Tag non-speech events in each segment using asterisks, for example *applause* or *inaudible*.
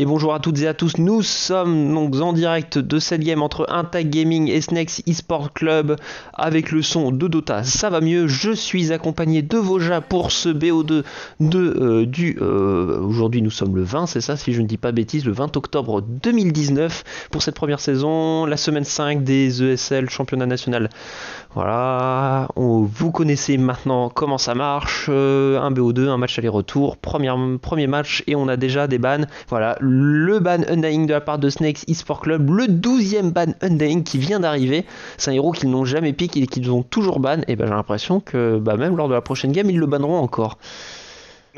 Et bonjour à toutes et à tous, nous sommes donc en direct de cette game entre Intag Gaming et Snakes eSport Club avec le son de Dota, ça va mieux. Je suis accompagné de Voja pour ce BO2 de, euh, du... Euh, aujourd'hui nous sommes le 20, c'est ça si je ne dis pas bêtise, le 20 octobre 2019 pour cette première saison, la semaine 5 des ESL Championnat National. Voilà, vous connaissez maintenant comment ça marche, euh, un BO2, un match aller-retour, premier, match et on a déjà des bans. Voilà, ban Undying de la part de Snakes eSport Club, le 12e ban Undying qui vient d'arriver. C'est un héros qu'ils n'ont jamais piqué et qu'ils ont toujours ban. Et ben j'ai l'impression que bah, même lors de la prochaine game, ils le banneront encore.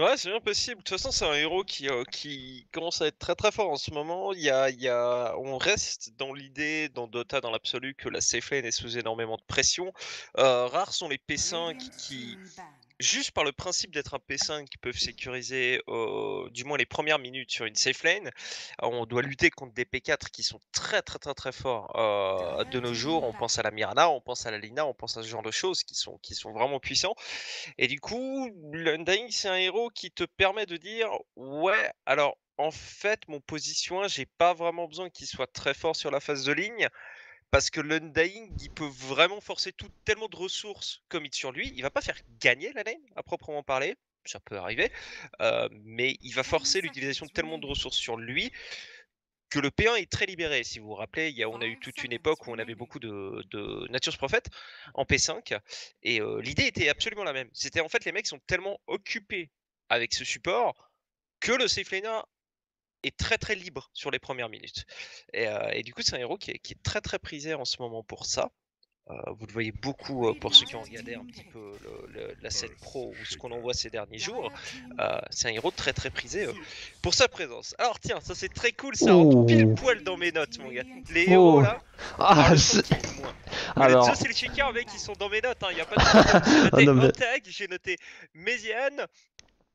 Ouais, c'est bien possible. De toute façon, c'est un héros qui, euh, qui commence à être très très fort en ce moment. Il y a. On reste dans l'idée, dans Dota, dans l'absolu, que la safe est sous énormément de pression. Euh, rares sont les P5 qui, juste par le principe d'être un P5 qui peuvent sécuriser du moins les premières minutes sur une safe lane, on doit lutter contre des P4 qui sont très très très très forts euh, de nos jours. On pense à la Mirana, on pense à la Lina, on pense à ce genre de choses qui sont, qui sont vraiment puissants. Et du coup, l'Undying, c'est un héros qui te permet de dire ouais, alors en fait, mon position 1, j'ai pas vraiment besoin qu'il soit très fort sur la phase de ligne. Parce que l'Undying, il peut vraiment forcer tout, tellement de ressources comme il sur lui. Il va pas faire gagner la lane, à proprement parler. Ça peut arriver. Euh, mais il va forcer l'utilisation de tellement de ressources sur lui que le P1 est très libéré. Si vous vous rappelez, il y a, on a eu toute une époque où on avait beaucoup de, de Nature's Prophet en P5. Et euh, l'idée était absolument la même. C'était en fait, les mecs sont tellement occupés avec ce support que le safe laner est très très libre sur les premières minutes. Et, euh, du coup, c'est un héros qui est, très très prisé en ce moment pour ça. Euh, vous le voyez beaucoup euh, pour ceux qui ont regardé un petit peu la 7 Pro ou ce qu'on en voit ces derniers jours. c'est un héros très très prisé pour sa présence. Alors tiens, ça c'est très cool, ça rentre pile poil dans mes notes, mon gars. Les oh. héros là. Ah, Alors... Les c'est le mec, ils sont dans mes notes. Il hein, y a pas de. J'ai *laughs* noté ah, j'ai noté Méziane,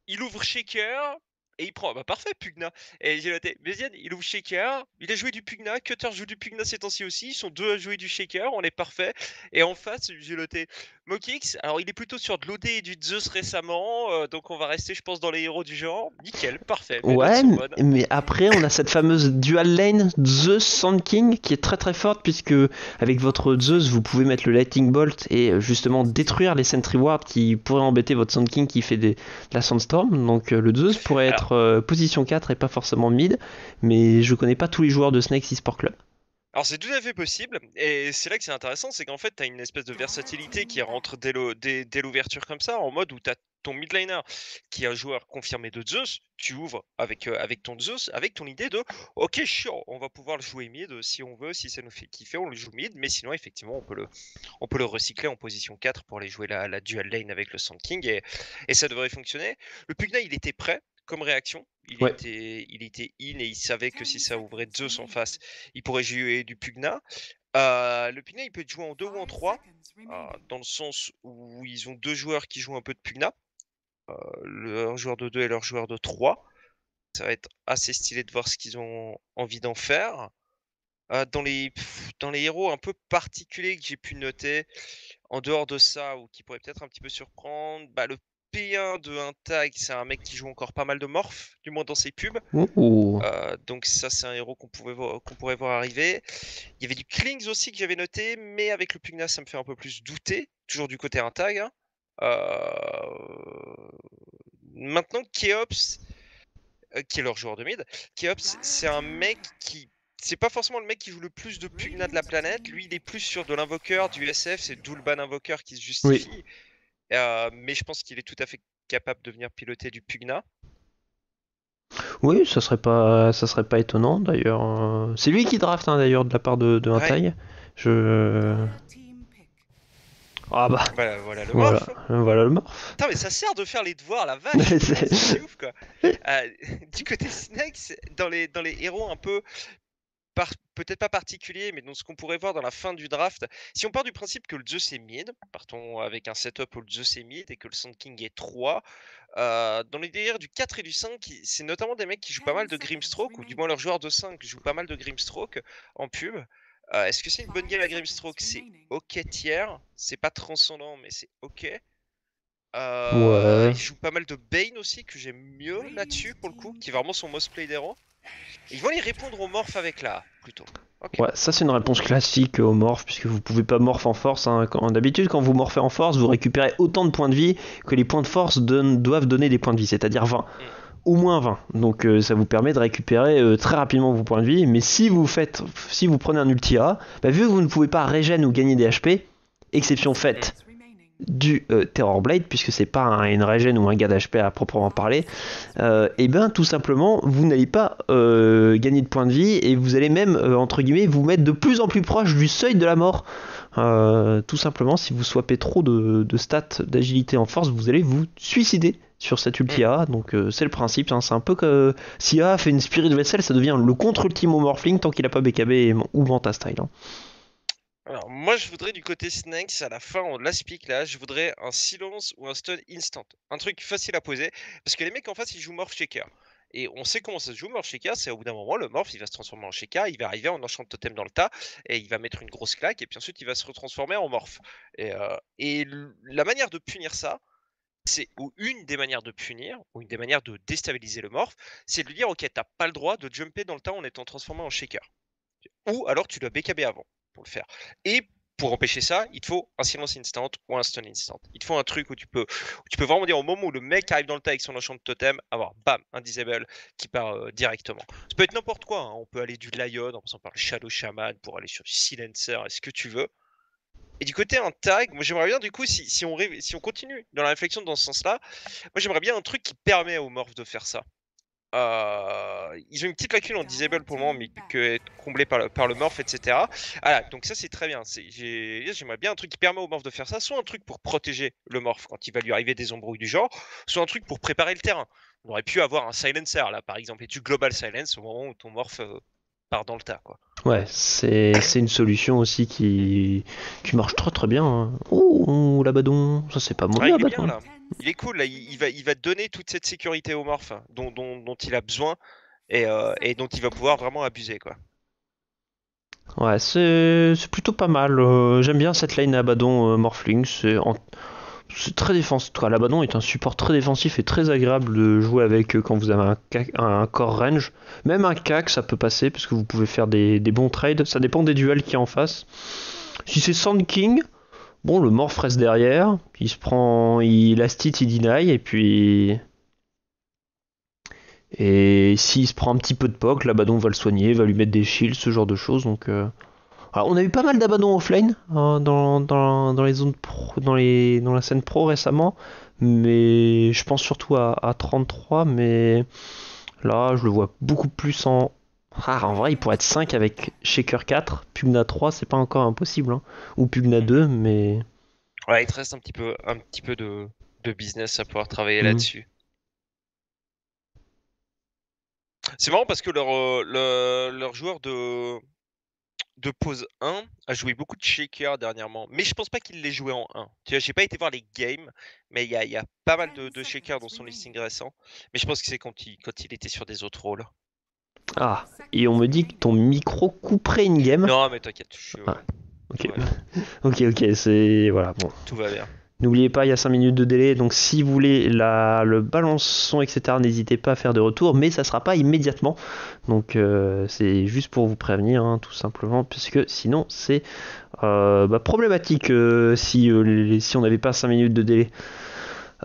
il ouvre Shaker, et il prend, bah parfait, Pugna. Et j'ai noté, Méziane, il ouvre Shaker, il a joué du Pugna, Cutter joue du Pugna ces temps-ci aussi, ils sont deux à jouer du Shaker, on est parfait. Et en face, j'ai noté Mokix, alors il est plutôt sur de l'OD et du Zeus récemment, euh, donc on va rester, je pense, dans les héros du genre. Nickel, parfait. Ouais, mais après, on a cette fameuse dual lane Zeus Sand King qui est très très forte, puisque avec votre Zeus, vous pouvez mettre le Lightning Bolt et euh, justement détruire les Sentry Ward qui pourraient embêter votre Sand King qui fait des, de la Sandstorm. Donc euh, le Zeus pourrait être position 4 et pas forcément mid, mais je connais pas tous les joueurs de Snake Sport Club. Alors c'est tout à fait possible, et c'est là que c'est intéressant, c'est qu'en fait tu as une espèce de versatilité qui rentre dès l'ouverture comme ça, en mode où tu as ton midliner qui est un joueur confirmé de Zeus, tu ouvres avec, euh, avec ton Zeus, avec ton idée de ok chiant, on va pouvoir le jouer mid si on veut, si ça nous fait kiffer, on le joue mid, mais sinon effectivement on peut le, on peut le recycler en position 4 pour aller jouer la, dual lane avec le Sand King, et ça devrait fonctionner. Le Pugna il était prêt, comme réaction. Il, était, il était in et il savait que si ça ouvrait Zeus en face, il pourrait jouer du Pugna. Euh, le Pugna, il peut être joué en 2 ou en 3, euh, dans le sens où ils ont deux joueurs qui jouent un peu de Pugna, euh, leur joueur de 2 et leur joueur de 3. Ça va être assez stylé de voir ce qu'ils ont envie d'en faire. dans, les, dans les héros un peu particuliers que j'ai pu noter, en dehors de ça, ou qui pourraient peut-être un petit peu surprendre, bah, le P1 de un tag, c'est un mec qui joue encore pas mal de morph, du moins dans ses pubs. Euh, donc ça, c'est un héros qu'on pouvait qu'on pourrait voir arriver. Il y avait du Klings aussi que j'avais noté, mais avec le Pugna, ça me fait un peu plus douter. Toujours du côté un tag. Hein. Euh, maintenant, Keops, euh, qui est leur joueur de mid, Keops, c'est un mec qui c'est pas forcément le mec qui joue le plus de Pugna de la planète. Lui, il est plus sur de l'invoqueur, du SF, c'est d'où le ban invoqueur qui se justifie. Euh, mais je pense qu'il est tout à fait capable de venir piloter du Pugna. Oui, ça serait pas, ça serait pas étonnant d'ailleurs. Euh. C'est lui qui draft hein, d'ailleurs de la part de, de. Je. Ah bah. Voilà, le morph. Voilà, le morph. Putain, mais ça sert de faire les devoirs, la vache. *laughs* c'est ouf quoi. Euh, *laughs* du côté Snakes, dans les, dans les héros un peu peut-être pas particulier, mais dans ce qu'on pourrait voir dans la fin du draft, si on part du principe que le Zeus est mid, partons avec un setup où le Zeus est mid et que le Sand King est 3, euh, dans les délires du 4 et du 5, c'est notamment des mecs qui jouent pas mal de Grimstroke, ou du moins leurs joueurs de 5 jouent pas mal de Grimstroke en pub. Euh, est-ce que c'est une bonne game à Grimstroke? C'est ok tiers, c'est pas transcendant, mais c'est ok. Euh, ouais. Il joue pas mal de Bane aussi, que j'aime mieux là-dessus pour le coup, qui est vraiment son most play héros. Ils vont y répondre au morph avec la plutôt. Ouais, ça c'est une réponse classique au morph, puisque vous pouvez pas morph en force. Hein. D'habitude, quand vous morphez en force, vous récupérez autant de points de vie que les points de force doivent donner des points de vie, c'est-à-dire 20. Mm. Au moins 20. Donc euh, ça vous permet de récupérer euh, très rapidement vos points de vie. Mais si vous faites, si vous prenez un ulti A, bah, vu que vous ne pouvez pas régène ou gagner des HP, exception faite du euh, Terror Blade, puisque c'est pas un, une régène ou un gars d'HP à proprement parler, euh, et bien tout simplement vous n'allez pas euh, gagner de points de vie et vous allez même entre guillemets vous mettre de plus en plus proche du seuil de la mort. tout simplement, si vous swappez trop de, stats d'agilité en force, vous allez vous suicider sur cette ulti A. Donc c'est le principe. Hein. c'est un peu que si A fait une Spirit Vessel, ça devient le contre-ultime Morphling tant qu'il a pas BKB ou Manta Style. Hein. Alors, moi, je voudrais du côté Snakes, à la fin, on l'aspique là, je voudrais un silence ou un stun instant. Un truc facile à poser, parce que les mecs en face, ils jouent Morph Shaker. Et on sait comment ça se joue, Morph Shaker, c'est au bout d'un moment, le Morph, il va se transformer en Shaker, il va arriver en enchant totem dans le tas, et il va mettre une grosse claque, et puis ensuite, il va se retransformer en Morph. Et, euh, la manière de punir ça, c'est ou une des manières de punir, ou une des manières de déstabiliser le Morph, c'est de lui dire, ok, t'as pas le droit de jumper dans le tas en étant transformé en Shaker. Ou alors, tu dois BKB avant pour le faire. Et pour empêcher ça, il te faut un silence instant ou un stun instant. Il te faut un truc où tu peux, tu peux vraiment dire au moment où le mec arrive dans le tas avec son enchant de totem, avoir bam, un disable qui part euh, directement. Ça peut être n'importe quoi. Hein. On peut aller du Lion en passant par le Shadow Shaman pour aller sur du Silencer, ce que tu veux. Et du côté un tag, moi j'aimerais bien du coup, si, si, on, si on continue dans la réflexion dans ce sens-là, moi j'aimerais bien un truc qui permet aux morph de faire ça. Euh, ils ont une petite lacune en disable pour le moment, mais que être comblé par le, par le morph, etc. Voilà, donc ça c'est très bien. J'aimerais bien un truc qui permet au morph de faire ça, soit un truc pour protéger le morph quand il va lui arriver des embrouilles du genre, soit un truc pour préparer le terrain. On aurait pu avoir un silencer là, par exemple, et tu global silence au moment où ton morph euh, part dans le tas, quoi. Ouais, c'est une solution aussi qui, qui marche très très bien. Hein. Oh, l'abadon, ça c'est pas mauvais, ah, il est cool, là. Il, va, il va donner toute cette sécurité au morph dont, dont, il a besoin et, euh, et, dont il va pouvoir vraiment abuser. quoi. Ouais, c'est plutôt pas mal. Euh, j'aime bien cette lane Abaddon euh, Morphling. C'est très défensif. L'Abaddon est un support très défensif et très agréable de jouer avec quand vous avez un, core range. Même un cac, ça peut passer parce que vous pouvez faire des, bons trades. Ça dépend des duels qui en face. Si c'est Sand King, Bon, le Morph reste derrière, il se prend, il stit, il deny, et puis. Et s'il se prend un petit peu de poke, l'Abaddon va le soigner, va lui mettre des shields, ce genre de choses. Donc, euh. Alors, on a eu pas mal d'Abaddon offline hein, dans, dans, dans, les zones pro, dans, les, dans la scène pro récemment, mais je pense surtout à, à 33, mais là, je le vois beaucoup plus en, ah, en vrai, il pourrait être 5 avec Shaker 4, Pugna 3, c'est pas encore impossible. Hein. Ou Pugna 2, mais. Ouais, il te reste un petit peu, un petit peu de, business à pouvoir travailler mhm. là-dessus. C'est marrant parce que leur, euh, leur joueur de, de pause 1 a joué beaucoup de shaker dernièrement, mais je pense pas qu'il l'ait joué en 1. Tu vois, j'ai pas été voir les games, mais il y a, y a, pas mal de, de shakers dans son listing récent. Mais je pense que c'est quand il, quand il était sur des autres rôles. Ah, et on me dit que ton micro couperait une game. Non, mais t'inquiète. Je... Ah, ok, *laughs* ok, ok, c'est. Voilà, bon. Tout va bien. N'oubliez pas, il y a 5 minutes de délai, donc si vous voulez le balance son, etc., n'hésitez pas à faire des retours, mais ça sera pas immédiatement. Donc euh, c'est juste pour vous prévenir, hein, tout simplement, puisque sinon c'est euh, bah, problématique euh, si, on n'avait pas 5 minutes de délai.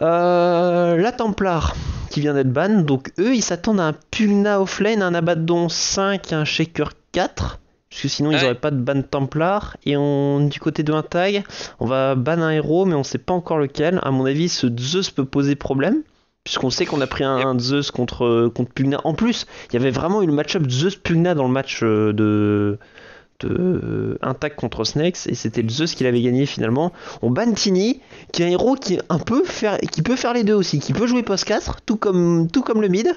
La Templar qui vient d'être ban, donc eux ils s'attendent à un Pugna offlane, un Abaddon 5, un Shaker 4, parce que sinon ils n'auraient pas de ban Templar. Et on, du côté de un tag, on va ban un héros, mais on sait pas encore lequel. À mon avis, ce Zeus peut poser problème. Puisqu'on sait qu'on a pris un, Zeus contre, contre Pugna. En plus, il y avait vraiment eu le match-up Zeus-Pugna dans le match euh, de, euh, un tag contre Snakes et c'était le Zeus qui l'avait gagné finalement. On ban Tini, qui est un héros qui, un peu faire, qui peut faire les deux aussi, qui peut jouer post 4, tout comme, tout comme le mid.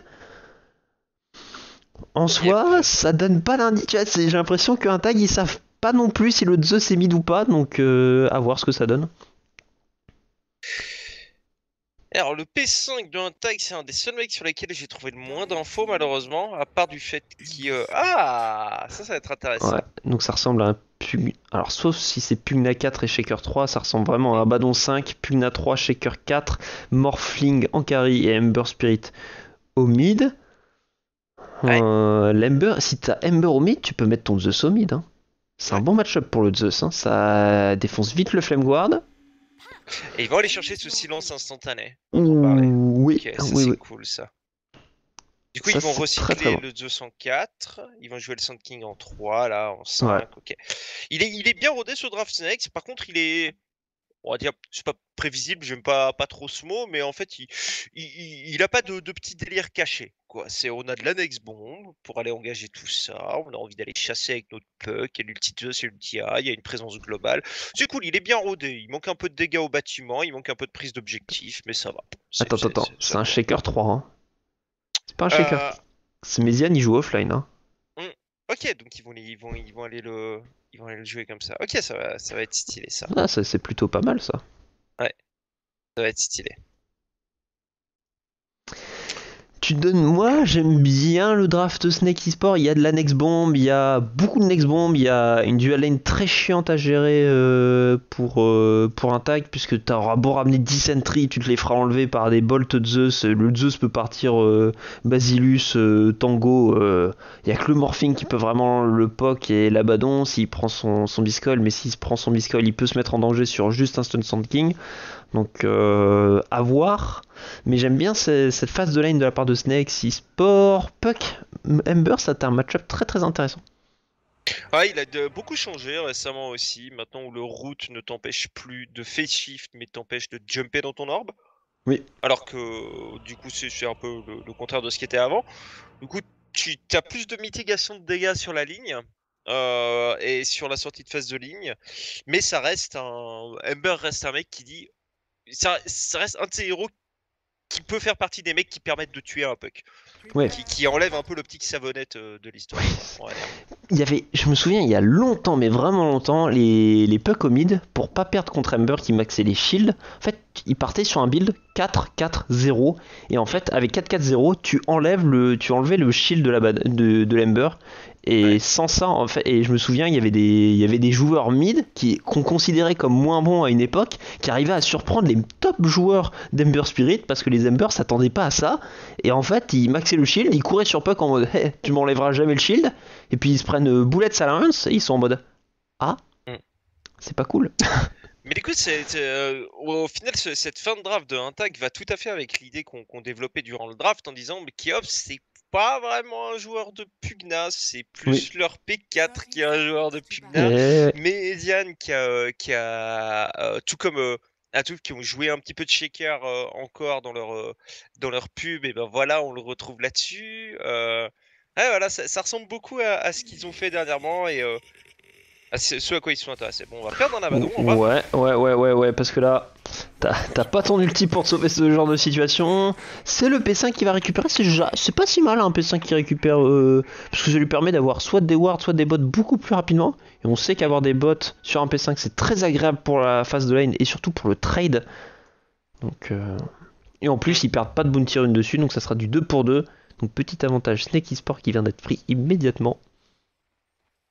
En soi, ça donne pas d'indication. J'ai l'impression qu'un tag ils savent pas non plus si le Zeus est mid ou pas, donc euh, à voir ce que ça donne. Alors, le P5 de tag, c'est un des seuls mecs sur lesquels j'ai trouvé le moins d'infos, malheureusement, à part du fait qu'il. Euh, ah Ça, ça va être intéressant. Ouais, donc ça ressemble à un Pugna. Alors, sauf si c'est Pugna 4 et Shaker 3, ça ressemble vraiment à un Badon 5, Pugna 3, Shaker 4, Morphling en carry et Ember Spirit au mid. Ouais. Euh, l'Ember, si t'as Ember au mid, tu peux mettre ton Zeus au mid. hein. C'est un bon match-up pour le Zeus. hein. Ça défonce vite le Flame Guard. Et ils vont aller chercher ce silence instantané. parlait. Oui, Ok, ça oui, c'est oui. cool ça. Du coup, Ça, ils vont recycler très, très bon. le 204, ils vont jouer le Sand King en 3, là, en 5, ok. Il est, il est bien rodé ce Draft Snakes, par contre, il est. On va dire, c'est pas prévisible, j'aime pas, pas trop ce mot, mais en fait, il, il, a pas de, de petits délires cachés. Quoi. C'est, on a de l'annexe bombe pour aller engager tout ça, on a envie d'aller chasser avec notre puck, il y a l'ulti 2, c'est l'ulti A, il y a une présence globale. C'est cool, il est bien rodé, il manque un peu de dégâts au bâtiment, il manque un peu de prise d'objectif, mais ça va. C'est- Attends, c'est- attends, c'est- c'est un shaker 3. hein. C'est pas un shaker. Euh, C'est Méziane, il joue offline. Hein. Ok, donc ils vont, ils vont, ils vont aller le, ils vont aller le jouer comme ça. Ok, ça va, ça va être stylé ça. Ah, ça, c'est plutôt pas mal ça. Ça va être stylé. Tu donnes, moi j'aime bien le draft Snake eSport. Il y a de la next bomb, il y a beaucoup de next bomb, il y a une dual lane très chiante à gérer euh, pour, euh, un tag, puisque tu auras beau ramener 10 sentries, tu te les feras enlever par des bolts de Zeus. Le Zeus peut partir euh, Basilus, euh, Tango. euh, Il y a que le Morphing qui peut vraiment le poke et l'Abaddon s'il prend son, son Biscoil, mais s'il prend son Biscoil, il peut se mettre en danger sur juste un Stun Sand King. Donc euh, à voir. Mais j'aime bien ce- cette phase de lane de la part de Snake, si Sport, Puck, Ember, ça a un match-up très très intéressant. Ouais, il a de- beaucoup changé récemment aussi. Maintenant où le route ne t'empêche plus de face shift, mais t'empêche de jumper dans ton orbe. Oui. Alors que du coup, c'est c'est un peu le, le contraire de ce qui était avant. Du coup, tu as plus de mitigation de dégâts sur la ligne. euh, et sur la sortie de phase de ligne, mais ça reste un. Ember reste un mec qui dit. Ça, ça reste un de ces héros qui peut faire partie des mecs qui permettent de tuer un puck. Ouais. Qui, qui enlève un peu l'optique savonnette euh, de l'histoire. Il y avait, je me souviens, il y a longtemps, mais vraiment longtemps, les, les Puck au mid, pour pas perdre contre Ember qui maxait les shields, en fait, ils partaient sur un build 4-4-0, et en fait, avec 4-4-0, tu enlèves le, tu enlevais le shield de la de, de l'Ember, et Ouais. sans ça, en fait, et je me souviens, il y avait des, il y avait des joueurs mid qui qu'on considérait comme moins bons à une époque, qui arrivaient à surprendre les top joueurs d'Ember Spirit parce que les Ember s'attendaient pas à ça, et en fait, ils maxaient le shield, ils couraient sur Puck en mode, hey, tu m'enlèveras jamais le shield, et puis ils se prennent euh, Bullets Alliance, et ils sont en mode, ah, Mm. c'est pas cool. *laughs* Mais du coup, c'est, euh, au, final, ce- cette fin de draft de un tag va tout à fait avec l'idée qu'on qu'on développait durant le draft en disant mais Keops, c'est pas vraiment un joueur de Pugna, c'est plus leur P4 qui est un joueur de Pugna. Et- Mais Ediane qui a, euh, qui a euh, tout comme euh, Atouf qui ont joué un petit peu de shaker euh, encore dans leur, euh, dans leur pub, et ben voilà, on le retrouve là-dessus. Euh, ouais, voilà, ça, ça ressemble beaucoup à, à ce qu'ils ont fait dernièrement et euh, à ce, ce à quoi ils sont intéressés. Bon, on va perdre un Abaddon, on va. Ouais, ouais, ouais, ouais, ouais, parce que là, t'as pas ton ulti pour sauver ce genre de situation. C'est le P5 qui va récupérer, c'est pas si mal un P5 qui récupère, euh, parce que ça lui permet d'avoir soit des wards, soit des bots beaucoup plus rapidement. Et on sait qu'avoir des bots sur un P5 c'est très agréable pour la phase de lane et surtout pour le trade. Donc, euh, Et en plus, ils perdent pas de bounty rune dessus, donc ça sera du 2 pour 2. Donc petit avantage Snake Esport qui vient d'être pris immédiatement.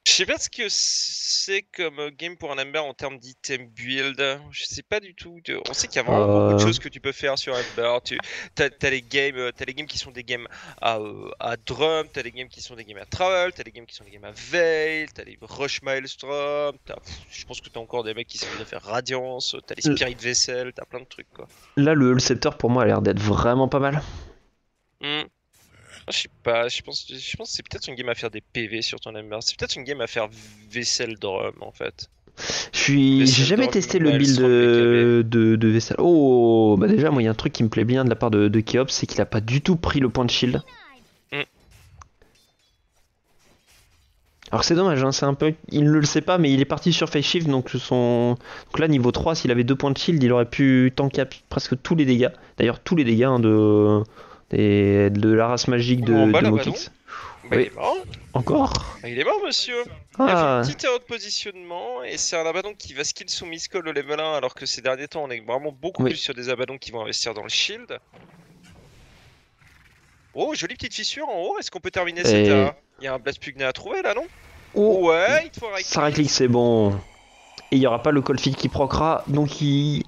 Je sais pas ce que c'est comme euh, game pour un Ember en termes d'item build. Je sais pas du tout. On sait qu'il y a vraiment beaucoup de Euh. choses que tu peux faire sur Ember. Tu as, les games, euh, t'as les games qui sont des games à, à drum, t'as les games qui sont des games à travel, t'as les games qui sont des games à veil, t'as les rush maelstrom. Je pense que t'as encore des mecs qui savent de faire radiance. T'as les spirit vessel, t'as plein de trucs quoi. Là, le Hull Scepter pour moi a l'air d'être vraiment pas mal. Hmm. Je sais pas, je pense, je pense que c'est peut-être une game à faire des PV sur ton Ember. C'est peut-être une game à faire vaisselle drum en fait. Je suis, j'ai jamais testé le build de, de, de Vessel. Oh, bah déjà, moi, il y a un truc qui me plaît bien de la part de, de Keops, c'est qu'il a pas du tout pris le point de shield. Mm. Alors c'est dommage, hein, c'est un peu, il ne le sait pas, mais il est parti sur face shift, donc son, donc là niveau 3, s'il avait deux points de shield, il aurait pu tanker presque tous les dégâts. D'ailleurs tous les dégâts hein, de, des- de la race magique de, de Mokix. Bah, Oui. Il est mort. Encore Bah, Il est mort, monsieur. Il a fait Ah, une petite erreur de positionnement et c'est un abaddon qui va skill son miss call au level 1 alors que ces derniers temps on est vraiment beaucoup Oui. plus sur des abaddons qui vont investir dans le shield. Oh, jolie petite fissure en haut. Est-ce qu'on peut terminer Et- cette. euh, Il y a un Blast Pugna à trouver là, non oh, Ouais, il te faut un Ça click, c'est bon. Et il n'y aura pas le cold feed qui procra. Donc, il...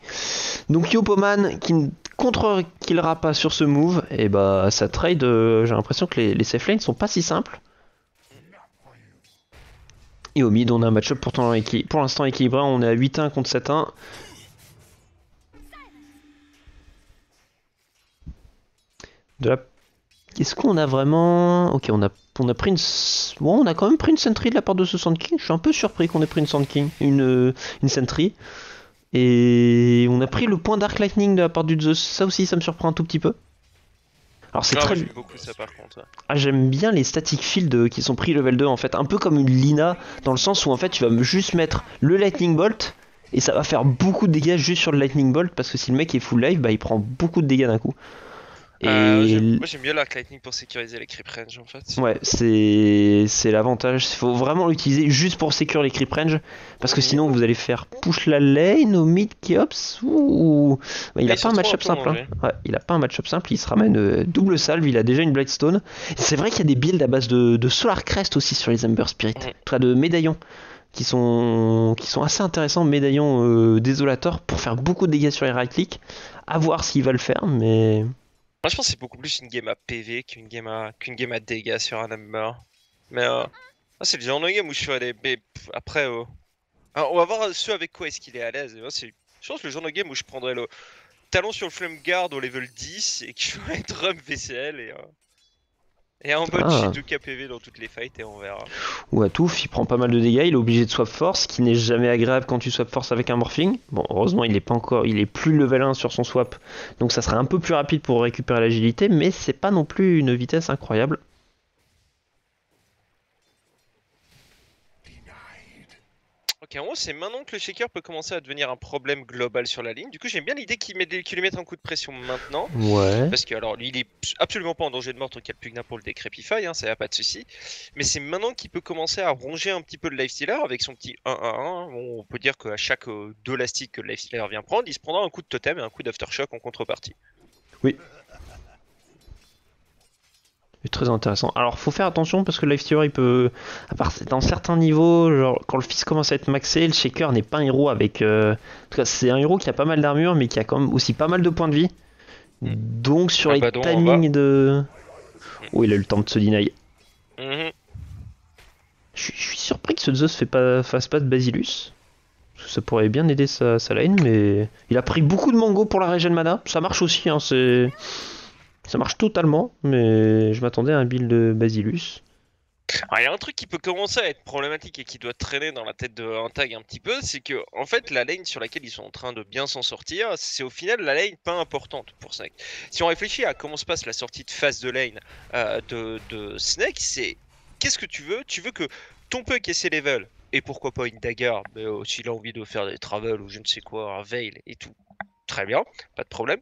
donc Yopoman, qui ne contre-killera pas sur ce move, et bah ça trade, euh, j'ai l'impression que les, safe lanes sont pas si simples. Et au mid, on a un match-up pourtant pour l'instant équilibré, on est à 8-1 contre 7-1. De la... Est-ce qu'on a vraiment... Ok, on a, on a pris une... Bon, on a quand même pris une sentry de la part de ce Sand King. Je suis un peu surpris qu'on ait pris une Sand King, une, euh, une sentry. Et on a pris le point Dark Lightning de la part du Zeus. Ça aussi, ça me surprend un tout petit peu. Alors c'est Ah, très... moi, J'aime beaucoup ça par contre. ouais. Ah, j'aime bien les static fields qui sont pris level 2 en fait, un peu comme une Lina dans le sens où en fait tu vas juste mettre le Lightning Bolt et ça va faire beaucoup de dégâts juste sur le Lightning Bolt parce que si le mec est full life, bah il prend beaucoup de dégâts d'un coup. Et Euh, moi j'aime mieux l'arc lightning pour sécuriser les creep range en fait. ouais, c'est c'est l'avantage, il faut vraiment l'utiliser juste pour sécure les creep range parce que sinon vous allez faire push la lane au mid Kiops ou bah, il a pas un match-up simple. hein. Ouais, il a pas un match-up simple, il se ramène euh, double salve, il a déjà une Blightstone. C'est vrai qu'il y a des builds à base de, de Solar Crest aussi sur les Ember Spirit, Ouais. toi de médaillons qui sont qui sont assez intéressants, médaillons euh, désolateurs pour faire beaucoup de dégâts sur les right click. À voir s'il va le faire, mais Moi je pense que c'est beaucoup plus une game à PV qu'une game à qu'une game à dégâts sur un number. Mais euh, ah, c'est le genre de game où je ferais des. mais, après, euh, ah, on va voir ce avec quoi est-ce qu'il est à l'aise. Je pense que le genre de game où je prendrais le talon sur le flame guard au level 10 et que je *laughs* ferais drum VCL et. euh, et en mode Ah. j'ai 2 KPV dans toutes les fights et on verra. ou à Touf, il prend pas mal de dégâts, il est obligé de swap force, qui n'est jamais agréable quand tu swap force avec un morphing. Bon, heureusement, il est pas encore, il est plus level 1 sur son swap, donc ça serait un peu plus rapide pour récupérer l'agilité, mais c'est pas non plus une vitesse incroyable. Ok, en gros, c'est maintenant que le shaker peut commencer à devenir un problème global sur la ligne. Du coup, j'aime bien l'idée qu'il, met des- qu'il lui mette un coup de pression maintenant. Ouais. Parce que alors lui il est absolument pas en danger de mort tant qu'il y a le Pugna pour le décrépify, hein, ça y a pas de souci. Mais c'est maintenant qu'il peut commencer à ronger un petit peu le lifestealer avec son petit 1-1-1. Bon, on peut dire qu'à chaque euh, deux lastiques que le lifestealer vient prendre, il se prendra un coup de totem et un coup d'aftershock en contrepartie. C'est très intéressant. Alors, faut faire attention parce que le Lifestealer, il peut. À part dans certains niveaux, genre quand le fils commence à être maxé, le Shaker n'est pas un héros avec. euh, En tout cas, c'est un héros qui a pas mal d'armure, mais qui a quand même aussi pas mal de points de vie. Hmm. Donc, sur Ah les bah, donc, timings de. Oh, il a eu le temps de se deny. Mhm. Je suis- surpris que ce Zeus fait pas, fasse pas de Basilus. Parce que ça pourrait bien aider sa, sa lane, mais il a pris beaucoup de mango pour la régène mana. Ça marche aussi, hein, c'est... ça marche totalement, mais je m'attendais à un build de Basilus. Il y a un truc qui peut commencer à être problématique et qui doit traîner dans la tête d'un tag un petit peu, c'est que en fait la lane sur laquelle ils sont en train de bien s'en sortir, c'est au final la lane pas importante pour Snake. Si on réfléchit à comment se passe la sortie de phase de lane euh, de, Snake, c'est qu'est-ce que tu veux? Tu veux que ton puck ait ses levels et pourquoi pas une dagger, mais euh, s'il a envie de faire des travels ou je ne sais quoi, un veil et tout, très bien, pas de problème.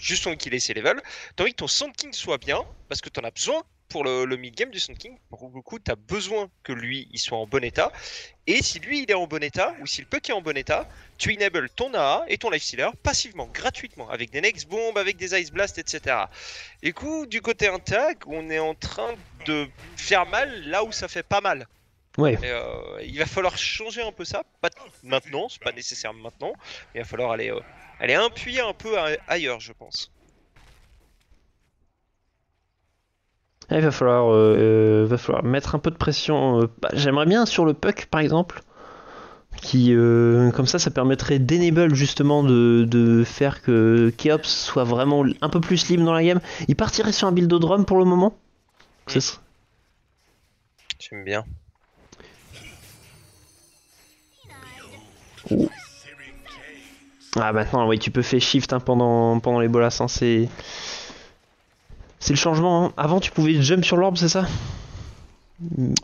Juste envie qu'il ait ses levels. T'as envie que ton Sand King soit bien parce que t'en as besoin pour le, le mid-game du Sand King, pour le coup, tu as besoin que lui, il soit en bon état. Et si lui, il est en bon état, ou si le puck est en bon état, tu enables ton AA et ton Lifestealer passivement, gratuitement, avec des Next Bombs, avec des Ice Blast, etc. Et du coup, du côté intag, on est en train de faire mal là où ça fait pas mal. Ouais, Et, euh, il va falloir changer un peu ça, pas maintenant, c'est pas nécessaire maintenant, mais il va falloir aller, euh, aller appuyer un peu ailleurs, je pense. Ah, il va falloir, euh, euh, va falloir mettre un peu de pression. euh, bah, J'aimerais bien sur le puck, par exemple. Qui, euh, comme ça, ça permettrait d'enable justement de, de faire que Keops soit vraiment un peu plus libre dans la game. Il partirait sur un build de drum pour le moment. Mm. J'aime bien. Ah maintenant oui tu peux faire shift hein, pendant, pendant les bolas hein, c'est c'est le changement hein. avant tu pouvais jump sur l'orbe c'est ça?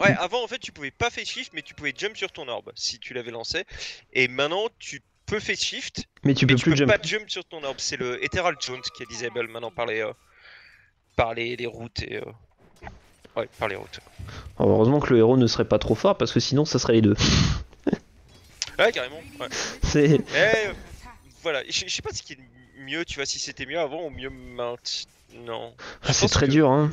Ouais, avant en fait tu pouvais pas face shift, mais tu pouvais jump sur ton orbe si tu l'avais lancé. Et maintenant tu peux face shift, mais tu mais peux tu plus peux jump pas jump sur ton orbe. C'est le Ethereal Jaunt qui est disable maintenant par les, euh, par les, les routes et. euh, Ouais, par les routes. Alors, heureusement que le héros ne serait pas trop fort parce que sinon ça serait les deux Ouais, carrément. Ouais. *laughs* c'est euh, voilà, je je sais pas ce qui est mieux, tu vois, si c'était mieux avant ou mieux maintenant. Ah, c'est très que dur hein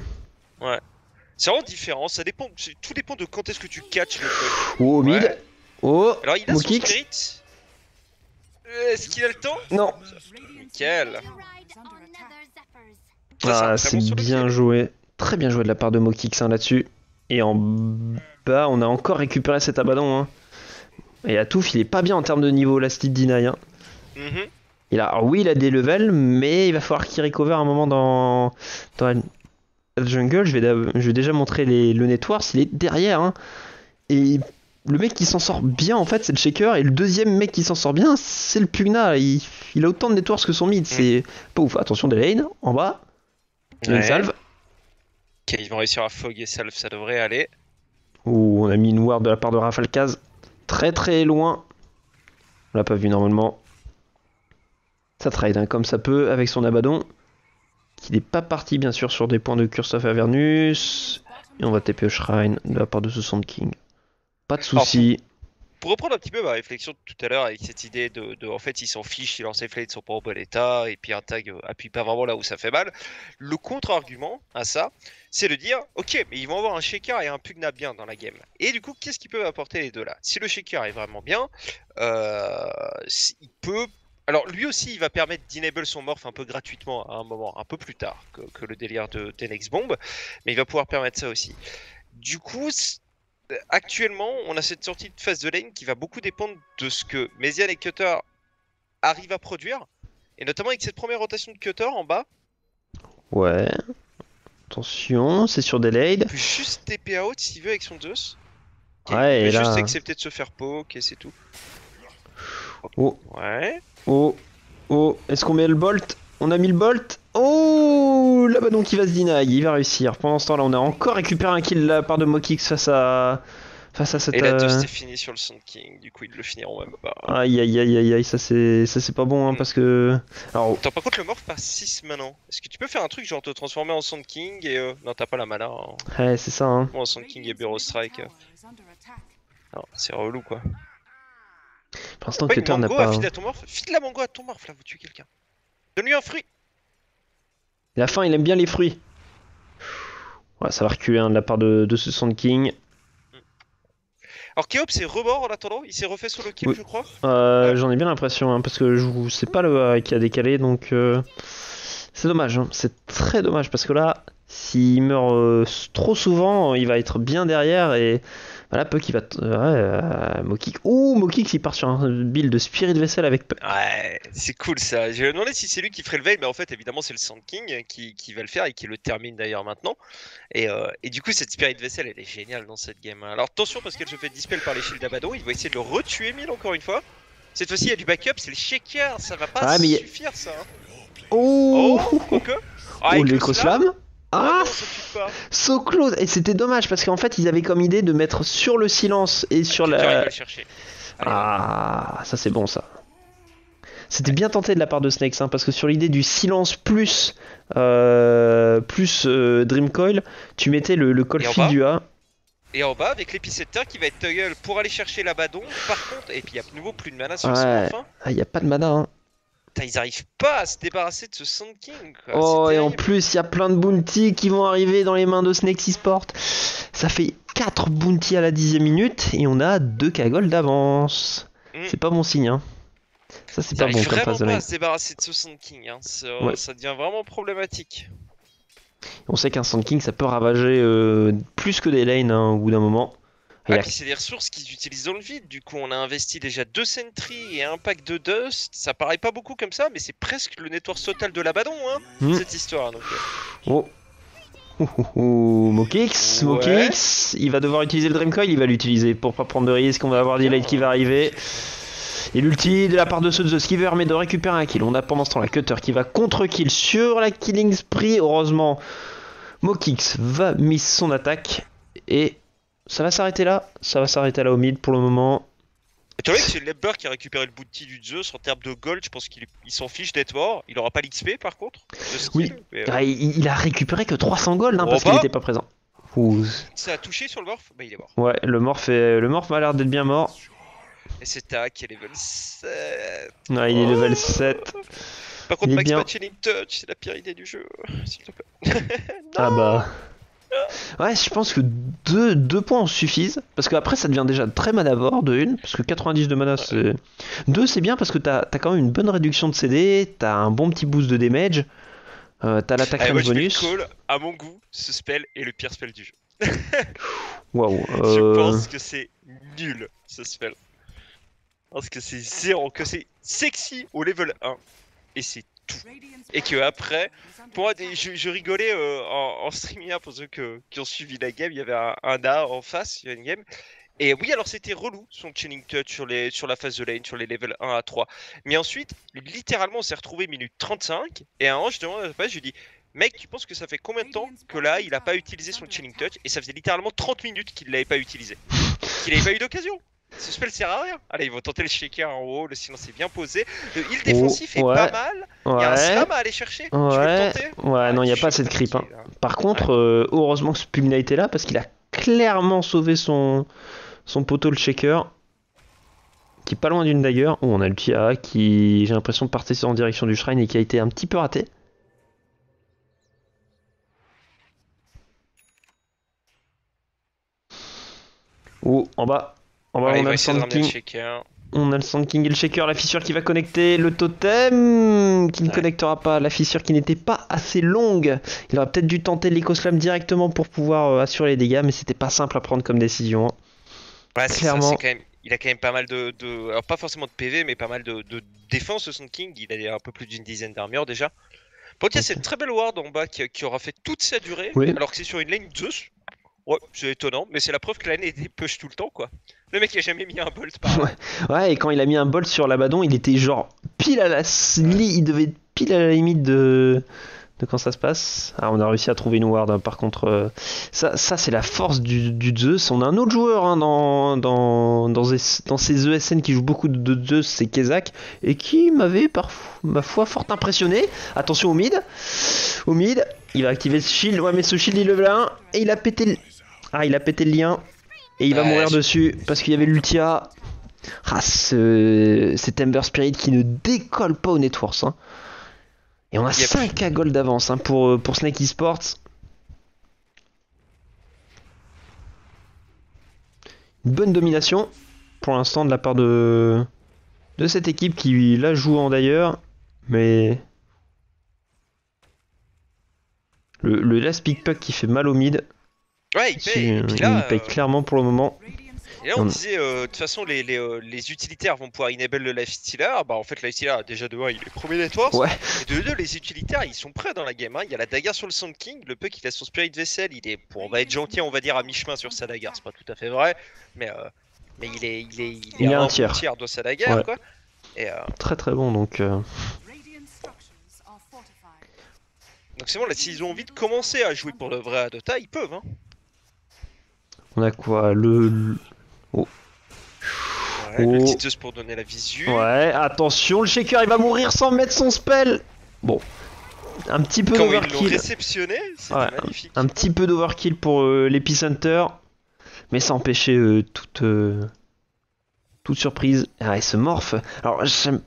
C'est vraiment différent, ça dépend, tout dépend de quand est-ce que tu catches le puck. oh mid Ouais. oh Alors il a Mon son kicks. spirit. Euh, Est-ce qu'il a le temps? Non Nickel. ah, c'est bien joué. Très bien joué de la part de Mokix hein, là-dessus. Et en bas, on a encore récupéré cet abaddon. Hein. Et Atouf, il est pas bien en termes de niveau, la Steed Deny. Hein. Mhm. il a, oui, il a des levels, mais il va falloir qu'il recover un moment dans, dans la jungle. Je vais, je vais déjà montrer les, le network, il est derrière. Hein. Et le mec qui s'en sort bien, en fait, c'est le Shaker. Et le deuxième mec qui s'en sort bien, c'est le Pugna. Il, a autant de networks que son mid. C'est pas ouf. Attention, Delane, en bas. Il une salve. Ok, ils vont réussir à fog et salve, ça devrait aller. Ouh, on a mis une ward de la part de Rafalkaz. Très très loin. On l'a pas vu normalement. Ça trade hein, comme ça peut avec son Abaddon. Qui n'est pas parti bien sûr sur des points de Curse of Avernus. Et on va TP au Shrine de la part de ce Sand King. Pas de soucis. Pour, reprendre un petit peu ma réflexion de tout à l'heure avec cette idée de, en fait ils s'en fichent, ils lancent les ne sont pas au bon état et puis un tag euh, appuie pas vraiment là où ça fait mal. Le contre-argument à ça, c'est de dire ok mais ils vont avoir un shaker et un pugna bien dans la game. Et du coup qu'est-ce qu'ils peuvent apporter les deux là? Si le shaker est vraiment bien, euh, il peut alors lui aussi, il va permettre d'enable son morph un peu gratuitement à un moment un peu plus tard que, le délire de Tenex Bomb, mais il va pouvoir permettre ça aussi. Du coup, actuellement, on a cette sortie de phase de lane qui va beaucoup dépendre de ce que Mesian et Cutter arrivent à produire, et notamment avec cette première rotation de Cutter en bas. Ouais. Attention, c'est sur Delayed. Il peut juste TP out s'il veut avec son Zeus. Ouais, il peut juste accepter de se faire poke et c'est tout. Oh. Ouais. Oh. Oh. Est-ce qu'on met le bolt? On a mis le bolt? Oh Là-bas donc il va se deny, il va réussir. Pendant ce temps là on a encore récupéré un kill de la part de Mokix face à... Face à cette... Et la toast est fini sur le Sand King, du coup ils le finiront même pas. Aïe aïe aïe aïe aïe, ça c'est ça c'est pas bon hein, mm. parce que... Alors... Attends par contre le morph passe 6 maintenant. Est-ce que tu peux faire un truc genre te transformer en Sand King et... Euh... Non t'as pas la mana. Hein. Ouais c'est ça hein. en Sand King et Bureau Strike. C'est relou quoi. Pour l'instant Cutter n'a pas... File, à ton morph. file la mango à ton morph là, vous tuez quelqu'un. Donne-lui un fruit la fin, il aime bien les fruits. Ouais, ça va reculer hein, de la part de, ce Sand King. Alors Keop c'est rebord en attendant, il s'est refait sur le kill je crois euh, J'en ai bien l'impression, hein, parce que je sais pas le qui a décalé, donc euh, c'est dommage, hein. c'est très dommage, parce que là, s'il meurt euh, trop souvent, il va être bien derrière, et voilà, Puck il va. Ouais, euh, Mokik. Ouh, Mokik il part sur un build de Spirit Vessel avec. Ouais, c'est cool ça. J'ai demandé si c'est lui qui ferait le veil, mais en fait, évidemment, c'est le Sand King qui, qui, va le faire et qui le termine d'ailleurs maintenant. Et, euh, et, du coup, cette Spirit Vessel, elle est géniale dans cette game. Alors attention, parce qu'elle se fait dispel par les shields d'Abaddon. Il va essayer de le retuer, Mille, encore une fois. Cette fois-ci, il y a du backup, c'est le shaker, ça va pas suffire ça. Oh, oh, ah, oh le Slam ah, So close Et c'était dommage parce qu'en fait ils avaient comme idée de mettre sur le silence et sur la... Ah, ça c'est bon ça. C'était bien tenté de la part de Snakes hein, parce que sur l'idée du silence plus euh, plus euh, Dream Coil, tu mettais le, le Cold du A. Et en bas avec l'épicéteur qui va être toggle pour aller chercher l'abadon. Par contre, et puis il y a de nouveau plus de mana sur ouais. son Ah, il n'y a pas de mana. Hein ils arrivent pas à se débarrasser de ce Sand King. Quoi. Oh, et en plus, il y a plein de bounties qui vont arriver dans les mains de Snake Sport. Ça fait 4 bounties à la 10 minute et on a 2 cagoles d'avance. Mm. C'est pas bon signe. Hein. Ça, c'est pas bon comme phase de pas à se débarrasser de ce Sand King. Hein. Ça devient vraiment problématique. On sait qu'un Sand King, ça peut ravager euh, plus que des lanes hein, au bout d'un moment. Ah, c'est des ressources qu'ils utilisent dans le vide. Du coup, on a investi déjà deux Sentry et un pack de Dust. Ça paraît pas beaucoup comme ça, mais c'est presque le network total de l'Abaddon, hein, hmm. cette histoire. Donc... Euh. Oh. Mokix, Mokix, il va devoir utiliser le Dream Coil, il va l'utiliser pour pas prendre de risque, on va avoir des lights qui va arriver. Et l'ulti de la part de ce The Skiver mais de récupérer un kill. On a pendant ce temps la Cutter qui va contre-kill sur la Killing Spree. Heureusement, Mokix va miss son attaque et ça va s'arrêter là. Ça va s'arrêter là au mid pour le moment. Tu vois que c'est Lebber qui a récupéré le booty du Zeus en termes de gold. Je pense qu'il s'en fiche d'être mort. Il aura pas l'XP par contre. Oui. Euh, ah, il, a récupéré que 300 gold hein, parce qu'il était pas présent. Ça a touché sur le morph Bah il est mort. Ouais, le morph, est... le morph m'a l'air d'être bien mort. Et c'est Tac qui est level 7. Ouais, il est level 7. Par contre, Max bien... Touch, c'est la pire idée du jeu. *laughs* S'il te plaît. *laughs* ah bah. Ouais, je pense que deux, deux points suffisent. Parce qu'après, ça devient déjà très manavore de une. Parce que 90 de mana, c'est. Deux, c'est bien parce que t'as as quand même une bonne réduction de CD. T'as un bon petit boost de damage. Euh, T'as l'attaque le bonus. call. À mon goût, ce spell est le pire spell du jeu. *laughs* Waouh. *laughs* Je euh, pense que c'est nul ce spell. Parce que c'est zéro, que c'est sexy au level 1 et c'est tout. Et que après, pour moi, des- je, je rigolais euh, en, en stream hier pour ceux que- qui ont suivi la game, il y avait un, un A en face, il y a une game. Et oui, alors c'était relou son chilling touch sur, les, sur la phase de lane, sur les levels 1 à 3. Mais ensuite, littéralement, on s'est retrouvé minute 35. Et à un moment, je demande à la page, je lui dis Mec, tu penses que ça fait combien de temps que là, il a pas utilisé son chilling touch Et ça faisait littéralement 30 minutes qu'il l'avait pas utilisé. Qu'il avait pas eu d'occasion. Ce spell sert à rien. Allez, ils vont tenter le shaker en haut, le silence est bien posé. Le heal défensif est ouais. pas mal. Il y a un Ouais. slam à aller chercher. Tu veux le Ouais. tenter Ouais, non, il n'y a pas assez de creep. hein. Par contre, euh, heureusement que Spugna était là parce qu'il a clairement sauvé son, son poteau le shaker. Qui est pas loin d'une dagger. Oh, on a le Tia qui, j'ai l'impression, de partir en direction du shrine et qui a été un petit peu raté. Oh, en bas. En bas, Ouais, il on a va le essayer de Sand ramener le King. shaker. On a le Sand King et le Shaker, la fissure qui va connecter, le totem qui ne Ouais. connectera pas, la fissure qui n'était pas assez longue. Il aurait peut-être dû tenter l'Ecoslam directement pour pouvoir euh, assurer les dégâts, mais c'était pas simple à prendre comme décision. Ouais, c'est ça, Clairement. c'est quand même. Il a quand même pas mal de, de- alors pas forcément de PV, mais pas mal de, de défense. Son King, il a un peu plus d'une dizaine d'armures déjà. Y a Ok. cette très belle ward en bas qui, qui aura fait toute sa durée, Oui. alors que c'est sur une lane Zeus. Ouais, c'est étonnant, mais c'est la preuve que la lane était push tout le temps, quoi. Le mec il a jamais mis un bolt par là. Ouais, et quand il a mis un bolt sur l'Abaddon, il était genre pile à la il devait être pile à la limite de de quand ça se passe. Ah, on a réussi à trouver une ward. hein. Par contre, euh, ça, ça c'est la force du, du Zeus. On a un autre joueur hein, dans dans dans, ces- dans ces ESN qui joue beaucoup de, de Zeus, c'est Kezak, et qui m'avait ma foi fort impressionné. Attention au mid, au mid, il va activer ce shield. Ouais, mais ce shield il level 1 et il a pété le ah il a pété le lien et il va Ouais, mourir je- dessus parce qu'il y avait l'ultia. Ah, ce... cet Ember Spirit qui ne décolle pas au Networks. Hein. Et on a Yep. 5 à gold d'avance hein, pour, euh, pour Snake Esports. Une bonne domination pour l'instant de la part de, de cette équipe qui là joue en d'ailleurs. Mais le, le last pick puck qui fait mal au mid, Ouais, il paye. Euh, il paye clairement pour le moment. et là, on on- disait, euh, de toute façon, les, les, euh, les utilitaires vont pouvoir enable le lifestealer. Bah, en fait, le lifestealer, déjà de 1, il est premier network. Ouais. Et de 2, les utilitaires, ils sont prêts dans la game. hein. Il y a la dagger sur le Sand King. Le puck, il a son Spirit Vessel. Il est, pour, on va être gentil, on va dire à mi-chemin sur sa dagger. C'est pas tout à fait vrai. Mais, euh, mais il est, il est, il est, Il est à un bon tiers. tiers de sa dagger, Ouais. quoi. Et euh, Très très bon donc. euh, donc, c'est bon, là, s'ils ont envie de commencer à jouer pour le vrai à Dota, ils peuvent. Hein. On a quoi le, le- Ouais, Oh. Le pour donner la visu. Ouais, attention, le shaker il va mourir sans mettre son spell. Bon, un petit peu d'overkill. réceptionné, c'était Ouais, magnifique. Un petit peu d'overkill pour euh, l'Epicenter, mais ça empêchait euh, toute, euh, toute surprise. Ah, et ce morph. Alors, j'aime-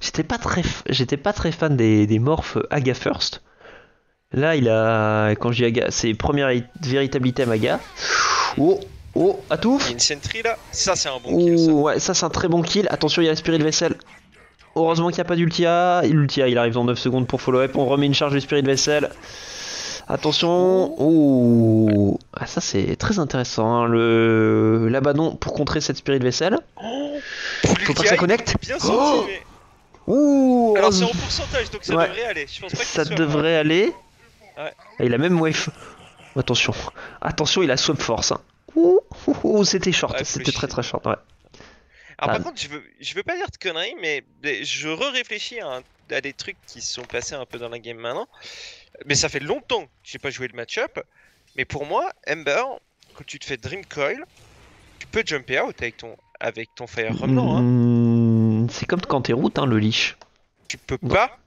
j'étais pas très, f- j'étais pas très fan des, des morphs Aga First. Là, il a, quand je dis Aga, c'est premier véritable item Aga. Oh, oh, à tout. Il y a une sentry là. Ça, c'est un bon kill. Ça. Ouais, ça c'est un très bon kill. Attention, il y a Spirit Vessel. Heureusement qu'il n'y a pas d'ultia. L'ultia, il arrive dans 9 secondes pour follow up. On remet une charge de Spirit Vessel. Attention. Ouh. Ah, ça c'est très intéressant. hein, Le l'abandon pour contrer cette Spirit Vessel. Oh, Faut pas que ça connecte. Bien Oh senti, mais. Ouh. Alors, c'est en pourcentage, donc ça Ouais. devrait aller. Je pense pas que ça soit- devrait aller. Ouais. Et il a même wave. Attention. Attention, il a swap force. hein. Ouh, ouh, ouh, c'était short. Ouais, c'était très très short. Ouais. Alors, Ah. par contre, je veux, je veux pas dire de conneries, mais je re-réfléchis à, des trucs qui se sont passés un peu dans la game maintenant. Mais ça fait longtemps que j'ai pas joué le match-up. Mais pour moi, Ember, quand tu te fais Dream Coil, tu peux jumper out avec ton, avec ton Fire Remnant. Hein. Hmm, C'est comme quand t'es route, hein, le leash. Tu peux Non. pas.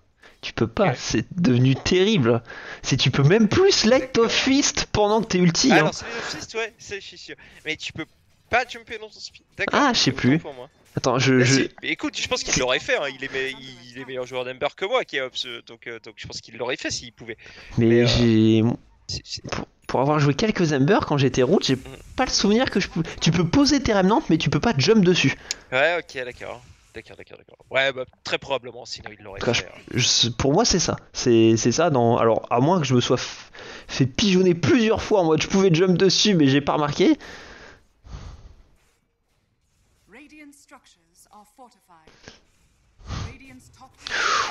Tu peux pas, Ouais. c'est devenu terrible. C'est tu peux même plus light of fist pendant que t'es ulti. Ah, hein. alors, c'est fist, ouais, c'est je suis sûr. Mais tu peux pas jumper dans ton speed. D'accord. Ah, je sais plus. pour moi. Attends, je, Là, je- c'est- mais écoute, je pense qu'il l'aurait fait. hein. Il, est me- il est meilleur joueur d'Ember que moi, qui donc, euh, donc je pense qu'il l'aurait fait s'il pouvait. mais mais, euh, j'ai pour, pour avoir joué quelques Ember quand j'étais route, j'ai pas le souvenir que je peux. Tu peux poser tes remnants, mais tu peux pas jump dessus. Ouais, ok, d'accord. D'accord, d'accord, d'accord. Ouais, bah, très probablement, sinon il l'aurait fait. hein. Je- pour moi, c'est ça. C'est c'est ça. Dans... Alors, à moins que je me sois f- fait pigeonner plusieurs fois en mode je pouvais jump dessus, mais j'ai pas remarqué.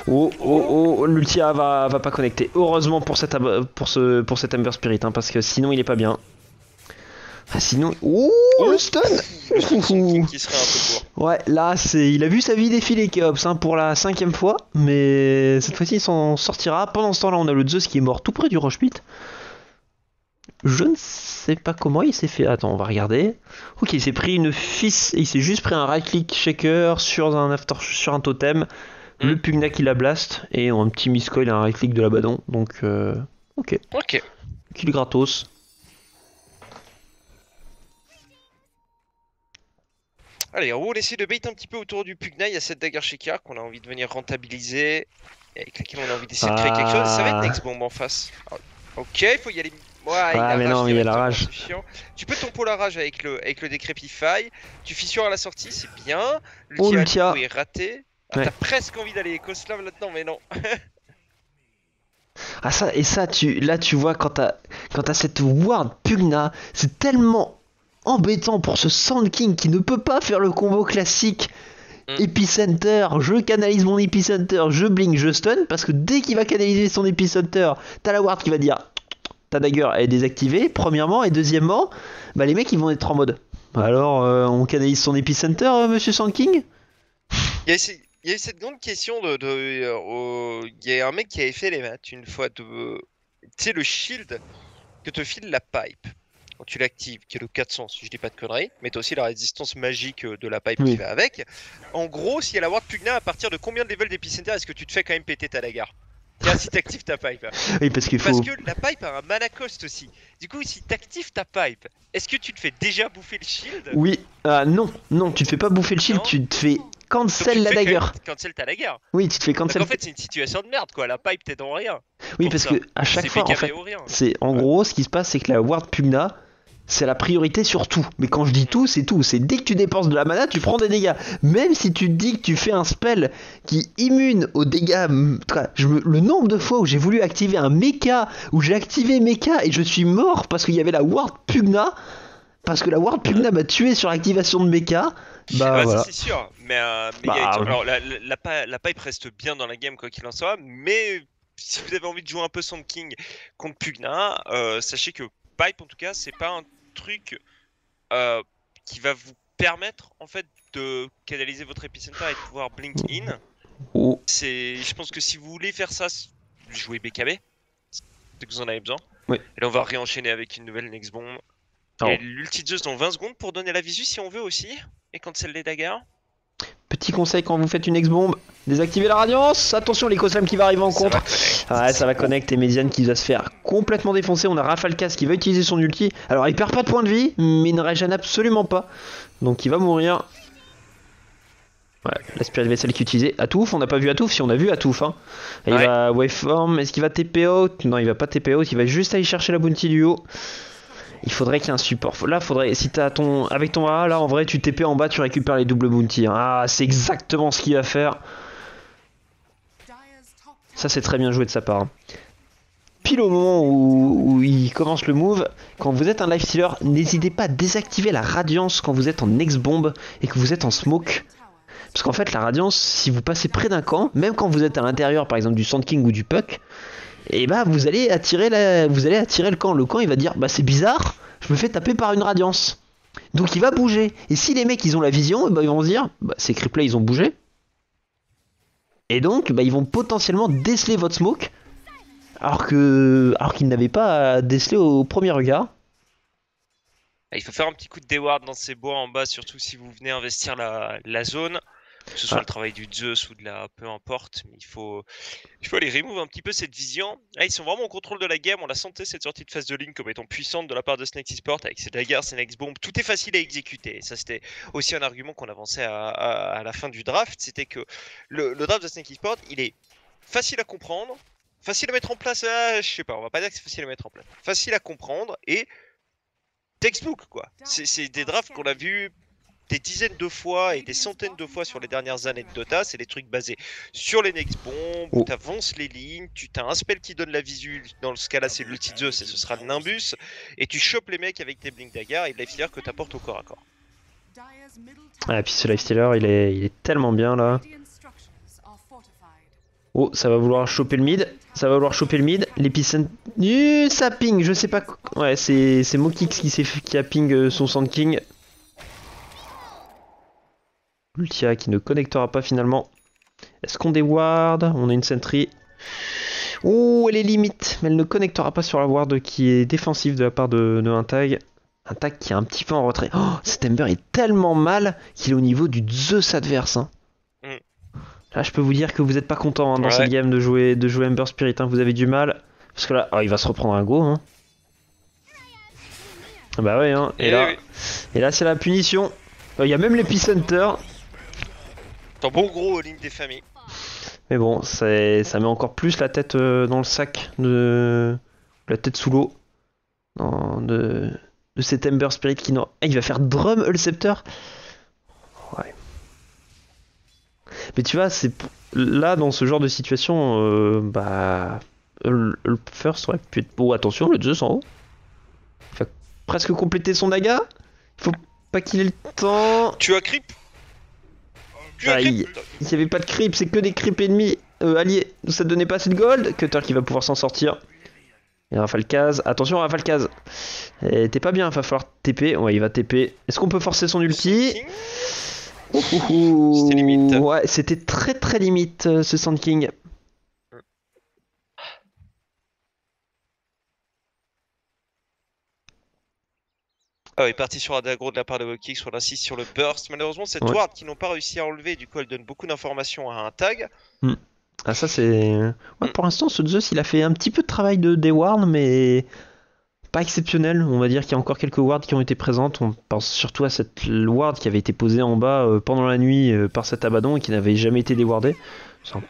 Oh, oh, oh, l'ultia va, va pas connecter. Heureusement pour, cet ab- pour, ce, pour cet Amber Spirit, hein, parce que sinon il est pas bien. Ah, sinon. Ouh, le stun Le Sun King qui serait un peu court. Ouais, là, c'est, il a vu sa vie défiler, Keops, hein, pour la cinquième fois, mais cette fois-ci, il s'en sortira. Pendant ce temps-là, on a le Zeus qui est mort tout près du Roche Pit. Je ne sais pas comment il s'est fait. Attends, on va regarder. Ok, il s'est pris une fils, il s'est juste pris un right-click shaker sur un after, sur un totem. Le Mm. Pugna qui la blast et un petit miscoil et un right-click de l'Abaddon. Donc, euh, ok, Ok. kill gratos. Allez, en gros, on essaie de bait un petit peu autour du Pugna. Il y a cette dagger shaker qu'on a envie de venir rentabiliser. Et avec laquelle on a envie d'essayer de créer quelque chose. Ça va être Ah. Next Bomb en face. Ah, Ok, il faut y aller. Ouais, il Ah, a mais non, il y a la rage. Tu peux tomber la rage avec le, avec le Decrepify. Tu fissures à la sortie, c'est bien. Oh, L'ultia coup, est raté. Ah, Ouais. T'as presque envie d'aller Ecoslav là-dedans, mais non. Ah ça et ça tu là tu vois quand t'as quand t'as cette ward Pugna c'est tellement embêtant pour ce Sand King qui ne peut pas faire le combo classique Mm. Epicenter je canalise mon Epicenter je blink je stun parce que dès qu'il va canaliser son Epicenter t'as la ward qui va dire ta dagger est désactivée premièrement et deuxièmement bah les mecs ils vont être en mode alors euh, on canalise son Epicenter euh, monsieur Sand King? Il y, a, y eu cette grande question de. de, euh, Il y a un mec qui avait fait les maths une fois de. Tu sais, le shield que te file la pipe quand tu l'actives, qui est le 400, si je dis pas de conneries, mais t'as aussi la résistance magique euh, de la pipe Oui. qui va avec. En gros, si elle a Ward Pugna, à partir de combien de level d'épicenter est-ce que tu te fais quand même péter ta dagger Tiens, si t'actives ta pipe. oui parce qu'il faut Parce que la pipe a un mana cost aussi. Du coup, si t'actives ta pipe, est-ce que tu te fais déjà bouffer le shield? Oui ah, non non tu te fais pas bouffer le shield Non. tu te fais Donc, tu cancel la dagger Cancel ta dagger. oui tu te fais Donc cancel en fait, c'est une situation de merde quoi. La pipe t'aide en rien. Oui, parce ça. que à chaque fois, en fait, c'est en Ouais. gros ce qui se passe, c'est que la ward Pugna, c'est la priorité sur tout. Mais quand je dis tout, c'est tout. C'est dès que tu dépenses de la mana, tu prends des dégâts. Même si tu te dis que tu fais un spell qui immune aux dégâts. tra- Je me- le nombre de fois où j'ai voulu activer un mecha, où j'ai activé mecha et je suis mort parce qu'il y avait la ward Pugna, parce que la ward Pugna m'a tué sur l'activation de mecha. Bah voilà. ça c'est sûr. Mais, euh, mais a- Bah, alors, la, la, la pi- la pipe reste bien dans la game quoi qu'il en soit. Mais si vous avez envie de jouer un peu Sand King contre Pugna, euh, sachez que pipe en tout cas, c'est pas un truc euh, qui va vous permettre en fait de canaliser votre épicenter et de pouvoir blink in. Oh, C'est, je pense que si vous voulez faire ça, jouez BKB. C'est que vous en avez besoin. Oui. Et là, on va réenchaîner avec une nouvelle next bomb. Et l'ulti Zeus dans 20 secondes pour donner la visu si on veut aussi. Et cancel les daggers. Petit conseil quand vous faites une ex-bombe, désactivez la radiance. Attention, l'écosystème qui va arriver en contre. Ah ouais, ça va connect et Mediane qui va se faire complètement défoncer. On a Rafalkas qui va utiliser son ulti. Alors il perd pas de points de vie, mais il ne régène absolument pas. Donc il va mourir. Ouais, la Spirit Vessel qui est utilisée. Atouf, on n'a pas vu Atouf, si on a vu Atouf. Hein. Et Ouais. Il va Waveform, est-ce qu'il va TP out? Non, il va pas TP out, il va juste aller chercher la bounty du haut. Il faudrait qu'il y ait un support. Là, faudrait, si t'as ton, avec ton A, là en vrai, tu TP en bas, tu récupères les doubles bounty. hein. Ah, c'est exactement ce qu'il va faire. Ça, c'est très bien joué de sa part. Pile au moment où, il commence le move, quand vous êtes un life stealer, n'hésitez pas à désactiver la radiance quand vous êtes en ex-bomb et que vous êtes en smoke. Parce qu'en fait, la radiance, si vous passez près d'un camp, même quand vous êtes à l'intérieur, par exemple, du Sand King ou du Puck, et bah vous allez attirer la... vous allez attirer le camp. Le camp il va dire bah c'est bizarre, je me fais taper par une radiance. Donc il va bouger. Et si les mecs ils ont la vision, bah, ils vont se dire bah ces creeps là ils ont bougé. Et donc bah, ils vont potentiellement déceler votre smoke. Alors que alors qu'ils n'avaient pas à déceler au premier regard. Ah, Il faut faire un petit coup de déward dans ces bois en bas, surtout si vous venez investir la zone. Que ce soit Ah. le travail du Zeus ou de la. peu importe, mais il faut, il faut aller remove un petit peu cette vision. Là, ils sont vraiment en contrôle de la game. On a senti cette sortie de phase de ligne comme étant puissante de la part de Snake Esport avec ses daggers, ses next bombs. Tout est facile à exécuter. Ça, c'était aussi un argument qu'on avançait à, à- à la fin du draft. C'était que le, le draft de Snake Esport, il est facile à comprendre, facile à mettre en place. ah, je sais pas, on va pas dire que c'est facile à mettre en place. Facile à comprendre et textbook quoi. C'est c'est des drafts qu'on a vu des dizaines de fois et des centaines de fois sur les dernières années de Dota, c'est des trucs basés sur les next bombs, où Oh. tu avances les lignes, tu as un spell qui donne la visu, dans ce cas-là c'est l'ulti de Zeus et ce sera le Nimbus, et tu chopes les mecs avec tes Blink Dagger et le lifestealer que t'apportes au corps à corps. Ah, et puis ce lifestealer, il est, il est tellement bien là. Oh, ça va vouloir choper le mid. Ça va vouloir choper le mid. L'épicène. Euh, ça ping, je sais pas. Ouais, c'est Mokix qui, qui a ping euh, son Sand King. Ultia qui ne connectera pas finalement. Est-ce qu'on déward On a une sentry. Oh, elle est limite, mais elle ne connectera pas sur la ward qui est défensive de la part de, de un tag. Un tag qui est un petit peu en retrait. Oh, cet Ember est tellement mal qu'il est au niveau du Zeus adverse. hein. Mm. Là, je peux vous dire que vous n'êtes pas content hein, dans Ouais. cette game de jouer, de jouer Ember Spirit. hein. Vous avez du mal. Parce que là, oh, il va se reprendre un go. Hein. Ah Bah ouais, hein. Et, Et là, oui. et là c'est la punition. Euh, Il y a même l'épicenter. Ton bon gros ligne des familles. Mais bon, c'est- ça met encore plus la tête euh, dans le sac de la tête sous l'eau de, de cet Ember Spirit qui non, Ah, il va faire Drum Hull Scepter. Ouais. Mais tu vois, c'est là dans ce genre de situation, euh, bah Hull First aurait pu être. Oh attention, le Zeus en haut. Il va presque compléter son naga. Il faut pas qu'il ait le temps. Tu as creep? Creep Il n'y avait pas de creep, c'est que des creeps ennemis euh, alliés. Ça te donnait pas assez de gold. Cutter qui va pouvoir s'en sortir. Et Rafalkaz. Attention, Rafalkaz. Eh, T'es pas bien, va falloir TP. Ouais, il va TP. Est-ce qu'on peut forcer son ulti. C'était limite. Ouais, c'était très très limite euh, ce Sand King. Ah ouais, parti sur un de la part de Wokix, on insiste sur le burst. Malheureusement, cette Ouais. ward qu'ils n'ont pas réussi à enlever, du coup, elle donne beaucoup d'informations à un tag. Ah, ça c'est. Ouais, pour l'instant, ce Zeus il a fait un petit peu de travail de des wards, mais pas exceptionnel. On va dire qu'il y a encore quelques wards qui ont été présentes. On pense surtout à cette ward qui avait été posée en bas euh, pendant la nuit euh, par cet abaddon et qui n'avait jamais été déwardée. Un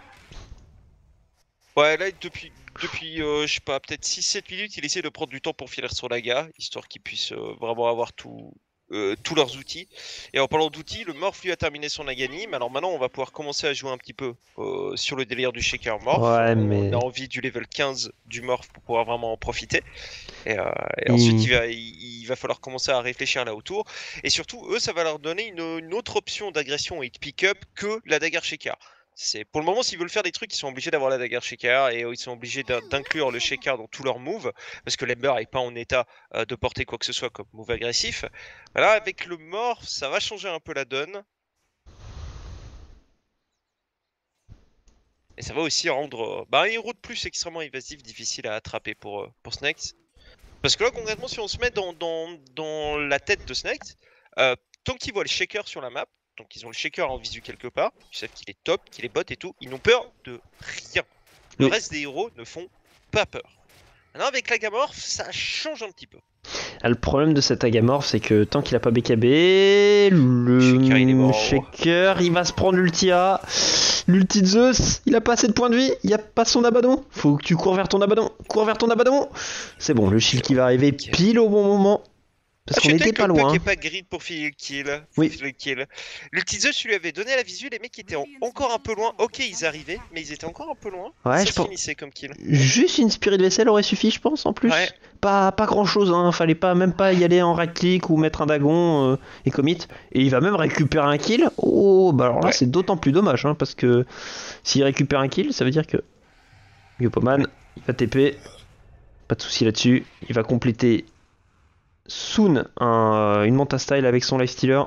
Ouais, là, depuis, depuis euh, je sais pas, peut-être 6-7 minutes, il essaie de prendre du temps pour filer son laga, histoire qu'ils puissent euh, vraiment avoir tout, euh, tous leurs outils. Et en parlant d'outils, le Morph lui a terminé son Aganim. Alors maintenant, on va pouvoir commencer à jouer un petit peu euh, sur le délire du Shaker Morph. Ouais, on a envie du level 15 du Morph pour pouvoir vraiment en profiter. Et, euh, et Mm. ensuite, il va, il, il va falloir commencer à réfléchir là autour. Et surtout, eux, ça va leur donner une, une autre option d'agression et de pick-up que la Dagger Shaker. C'est pour le moment s'ils veulent faire des trucs, ils sont obligés d'avoir la dagger shaker et euh, ils sont obligés d'in- d'inclure le shaker dans tous leurs moves parce que l'Ember est pas en état euh, de porter quoi que ce soit comme move agressif. Là avec le mort, ça va changer un peu la donne. Et ça va aussi rendre euh, bah, un héros de plus extrêmement évasif, difficile à attraper pour, pour Snakes. Parce que là concrètement si on se met dans, la tête de Snakes, euh, tant qu'ils voient le shaker sur la map, donc ils ont le shaker en visu quelque part, ils savent qu'il est top, qu'il est bot et tout, ils n'ont peur de rien. Le Oui. reste des héros ne font pas peur. Maintenant avec la Gamorph, ça change un petit peu. Ah, le problème de cet Agamorph, c'est que tant qu'il a pas BKB, le Shaker, il est mort. Shaker, il va se prendre. L'ulti de Zeus, il a pas assez de points de vie, il a pas son abaddon. Faut que tu cours vers ton abaddon, cours vers ton abaddon. C'est bon, le shield qui va arriver pile au bon moment. Parce Ah, qu'on était pas loin. est pas grid pour filer le kill. Oui. filer le kill. Le teaser, tu lui avais donné la visu, les mecs étaient en- encore un peu loin. Ok, ils arrivaient, mais ils étaient encore un peu loin. Ouais, ça je se pense- finissait comme kill. Juste une spirit vaisselle aurait suffi, je pense, en plus. Ouais. Pas, pas grand chose, hein. fallait pas même pas y aller en right click ou mettre un dagon euh, et commit. Et il va même récupérer un kill. Oh, bah alors là Ouais. c'est d'autant plus dommage, hein, parce que s'il récupère un kill, ça veut dire que Yopoman, il va TP, pas de souci là-dessus. Il va compléter soon un- une manta style avec son lifestealer.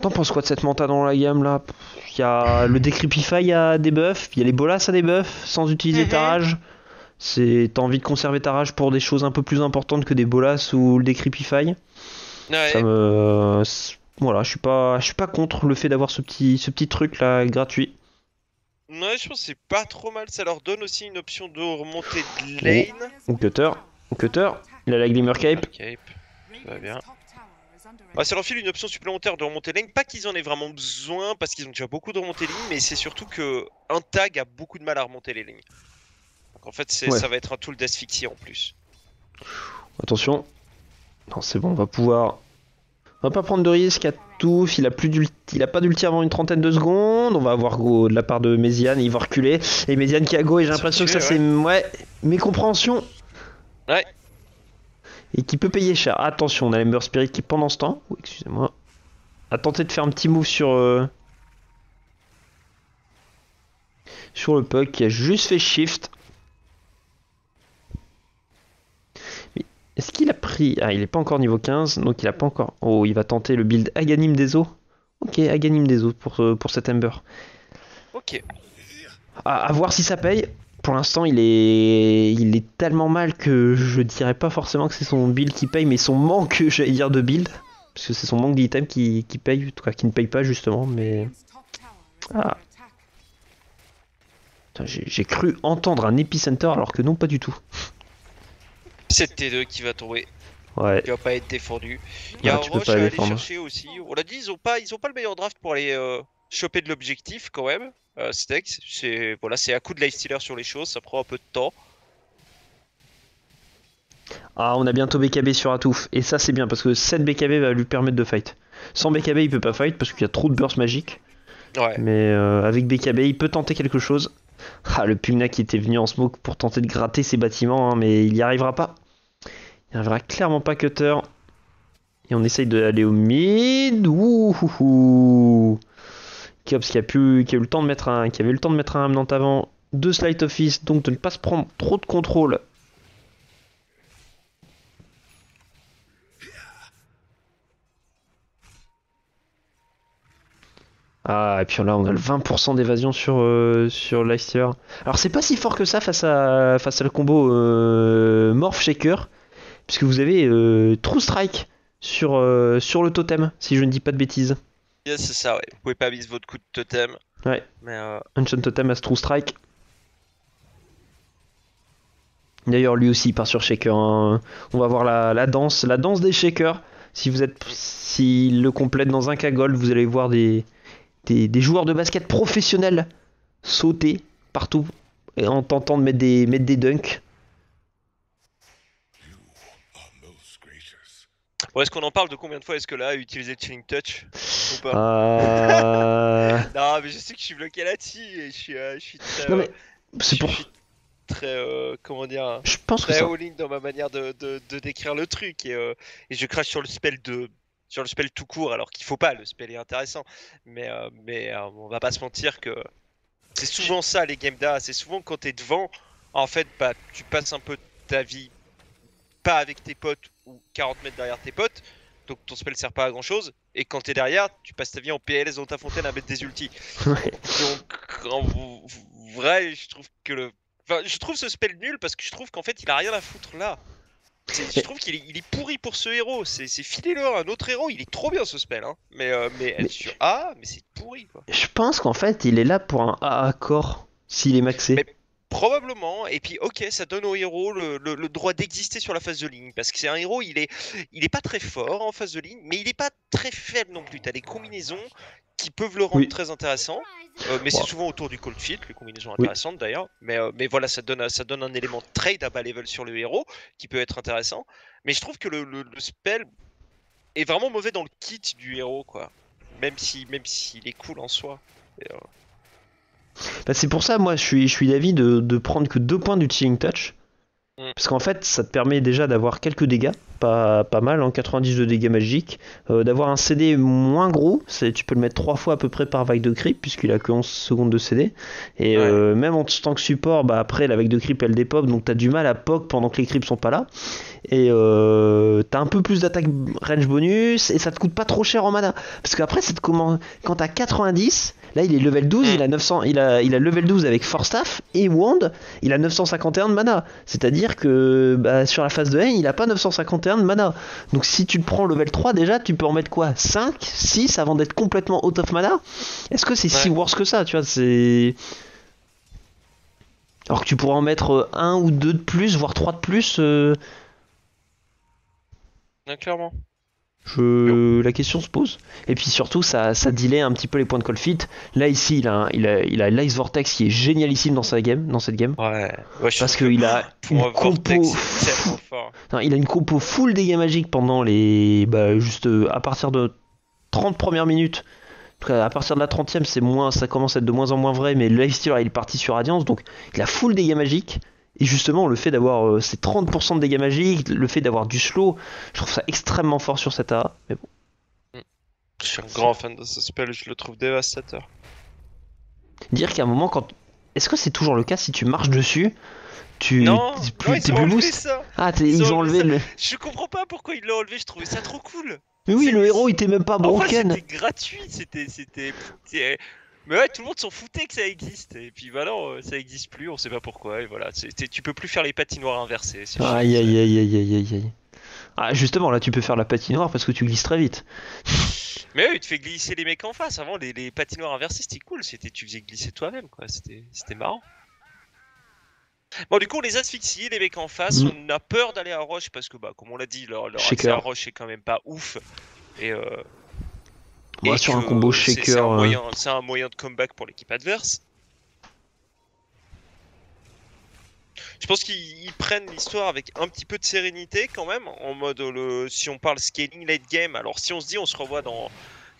T'en penses quoi de cette manta dans la gamme là? Il y a le Decrepify à des buffs, il y a les bolas à des buffs sans utiliser ta Mhm. rage. C'est t'as envie de conserver ta rage pour des choses un peu plus importantes que des bolas ou le Decrepify. Ouais. Ça me c'est- voilà, je suis pas je suis pas contre le fait d'avoir ce petit ce petit truc là gratuit. Ouais, je pense que c'est pas trop mal. Ça leur donne aussi une option de remontée de lane. Ou cutter, ou cutter, il a la Glimmer Cape. Ok. va bien. Ouais, ça leur file une option supplémentaire de remontée lane. Pas qu'ils en aient vraiment besoin parce qu'ils ont déjà beaucoup de remontées lignes, mais c'est surtout que un tag a beaucoup de mal à remonter les lignes. Donc en fait, Ouais. ça va être un tool d'asphyxie en plus. Attention. Non, c'est bon, on va pouvoir On va pas prendre de risque à tout. Il a plus il a pas d'ulti avant une trentaine de secondes. On va avoir go de la part de Méziane, il va reculer. Et Méziane qui a go et j'ai l'impression que ça c'est ouais mécompréhension. Ouais. Et qui peut payer cher. Attention, on a l'Ember Spirit qui pendant ce temps, oh, excusez-moi, a tenté de faire un petit move sur euh, sur le puck qui a juste fait shift. Est-ce qu'il a pris Ah, il est pas encore niveau 15, donc il a pas encore. Oh, il va tenter le build Aganim des eaux. Ok, Aganim des eaux pour, euh, pour cet Ember. Ok. À, à voir si ça paye. Pour l'instant, il est, il est tellement mal que je dirais pas forcément que c'est son build qui paye, mais son manque, *laughs* j'allais dire, de build. Parce que c'est son manque d'item qui, qui paye, en tout cas qui ne paye pas justement. Mais Ah. j'ai cru entendre un epicenter alors que non, pas du tout. *laughs* C'est T2 qui va tomber, Ouais, qui va pas être défendu. Il y a Ouais, un tu peux rush à aller chercher aussi. On l'a dit, ils ont pas, ils ont pas le meilleur draft pour aller euh, choper de l'objectif quand même. Euh, Stex, c'est voilà, c'est à coup de lifestealer sur les choses, ça prend un peu de temps. Ah, on a bientôt BKB sur Atouf. Et ça, c'est bien parce que 7 BKB va lui permettre de fight. Sans BKB, il peut pas fight parce qu'il y a trop de burst magique. Ouais. Mais euh, avec BKB, il peut tenter quelque chose. *laughs* Ah, le Pugna qui était venu en smoke pour tenter de gratter ses bâtiments, hein, mais il y arrivera pas. Il y arrivera clairement pas Cutter. Et on essaye d'aller au mid. Ouh, ouh, ouh. Kiops qui a, eu le temps de mettre un, qui avait eu le temps de mettre un Hamnant avant de Slight Office, donc de ne pas se prendre trop de contrôle. Ah, et puis là, on a le 20% d'évasion sur, euh, sur. Alors, c'est pas si fort que ça face à, face à le combo euh, Morph Shaker, puisque vous avez euh, True Strike sur, euh, sur le totem, si je ne dis pas de bêtises. Yes, c'est ça, ouais. Vous pouvez pas miser votre coup de totem. Ouais. Mais euh, Ancient Totem as True Strike. D'ailleurs, lui aussi il part sur Shaker. hein. On va voir la, la danse, la danse des Shakers. Si vous êtes, s'il le complète dans un K-Gold, vous allez voir des, des, des joueurs de basket professionnels sauter partout et en tentant de mettre des, mettre des dunks. Bon, est-ce qu'on en parle de combien de fois est-ce que là a utilisé Chilling Touch ou pas Euh, *laughs* Non, mais je sais que je suis bloqué là-dessus et je suis, euh, je suis très, Non, euh, mais c'est je pour. suis très, euh, comment dire, Je pense que très ça. all-in dans ma manière de, de- de décrire le truc et, euh, et je crache sur le spell de sur le spell tout court alors qu'il faut pas le spell est intéressant mais euh, mais euh, on va pas se mentir que c'est souvent ça les games d'A c'est souvent quand t'es devant en fait bah tu passes un peu ta vie pas avec tes potes ou 40 mètres derrière tes potes donc ton spell sert pas à grand chose et quand t'es derrière tu passes ta vie en PLS dans ta fontaine à mettre des ultis *laughs* Ouais. donc, en vrai, je trouve que le. Enfin, je trouve ce spell nul parce que je trouve qu'en fait, il a rien à foutre là. Je trouve qu'il est, il est pourri pour ce héros. C'est c'est filez-le à un autre héros. Il est trop bien ce spell. Hein. Mais, euh, mais, Mais- sur A, mais c'est pourri quoi. Je pense qu'en fait, il est là pour un AA core s'il est maxé. Mais- Probablement. Et puis, ok, ça donne au héros le, le- le droit d'exister sur la phase de ligne. Parce que c'est un héros, il est, il est pas très fort en phase de ligne, mais il est pas très faible non plus. T'as des combinaisons qui peuvent le rendre Oui. très intéressant. Euh, mais c'est souvent autour du cold field, les combinaisons Oui. intéressantes d'ailleurs. Mais, euh, mais voilà, ça donne, ça donne un élément de trade à bas level sur le héros qui peut être intéressant. Mais je trouve que le, le- spell est vraiment mauvais dans le kit du héros, quoi. Même si, même s'il est cool en soi. Et, euh, Bah, c'est pour ça, moi, je suis, je suis d'avis de, de prendre que deux points du Chilling Touch. Mm. Parce qu'en fait, ça te permet déjà d'avoir quelques dégâts, pas, pas mal, en 90 de dégâts magiques. euh, d'avoir un CD moins gros, c'est- tu peux le mettre trois fois à peu près par vague de creep, puisqu'il a que 11 secondes de CD. Et Ouais. euh, même en tant que support, bah, après, la vague de creep, elle dépop, donc t'as du mal à poke pendant que les creeps sont pas là. Et euh, t'as un peu plus d'attaque range bonus, et ça te coûte pas trop cher en mana. Parce qu'après, commence... quand t'as 90, là il est level 12, Mm. il a 900, il a, il a level 12 avec Force Staff et Wand, il a 951 de mana. C'est-à-dire que bah, sur la phase de haine, il a pas 951 de mana. Donc si tu le prends level 3 déjà, tu peux en mettre quoi? 5, 6 avant d'être complètement out of mana? Est-ce que c'est si worse que ça Tu vois, c'est. Alors que tu pourrais en mettre euh, un ou deux de plus, voire trois de plus. euh, clairement. Je... La question se pose. Et puis surtout, ça, ça delay un petit peu les points de call fit. Là, ici, il a, un- il a, il a l'Ice Vortex qui est génialissime dans, sa game, dans cette game. Ouais. ouais je Parce qu'il a une un compo. Non, il a une compo full dégâts magiques pendant les. Bah, juste euh, à partir de 30 premières minutes. À partir de la 30ème, c'est moins, ça commence à être de moins en moins vrai, mais le lifestealer il est parti sur Radiance, donc il a full dégâts magiques. Et justement, le fait d'avoir euh, ces 30% de dégâts magiques, le fait d'avoir du slow, je trouve ça extrêmement fort sur cette A. Mais bon. Je suis un grand fan de ce spell, je le trouve dévastateur. Dire qu'à un moment, quand. Est-ce que c'est toujours le cas si tu marches dessus tu Non, non, plus, ils ont plus ça. Ah, ils ils, ont ont enlevé le. Je comprends pas pourquoi ils l'ont enlevé, je trouvais ça trop cool. Mais oui, le héros il était même pas broken. c'était gratuit, c'était- Mais ouais, tout le monde s'en foutait que ça existe. Et puis voilà, euh, ça existe plus, on sait pas pourquoi. Et voilà, c'est- tu peux plus faire les patinoires inversées. chiant. Aïe aïe aïe aïe aïe aïe aïe. Ah justement là tu peux faire la patinoire parce que tu glisses très vite. *laughs* Mais ouais, tu fais glisser les mecs en face. Avant, les, les patinoires inversées, c'était cool. C'était, tu faisais glisser toi-même, quoi. C'était, c'était marrant. Bon, du coup, on les asphyxie, les mecs en face. Mm. On a peur d'aller à Roche parce que, bah, comme on l'a dit, leur, leur accès à Roche est quand même pas ouf. Et, euh, Moi et sur un que combo c'est- shaker. C'est un, euh, moyen, c'est un moyen de comeback pour l'équipe adverse. Je pense qu'ils ils prennent l'histoire avec un petit peu de sérénité quand même, en mode euh, le, si on parle scaling late game. Alors si on se dit on se revoit dans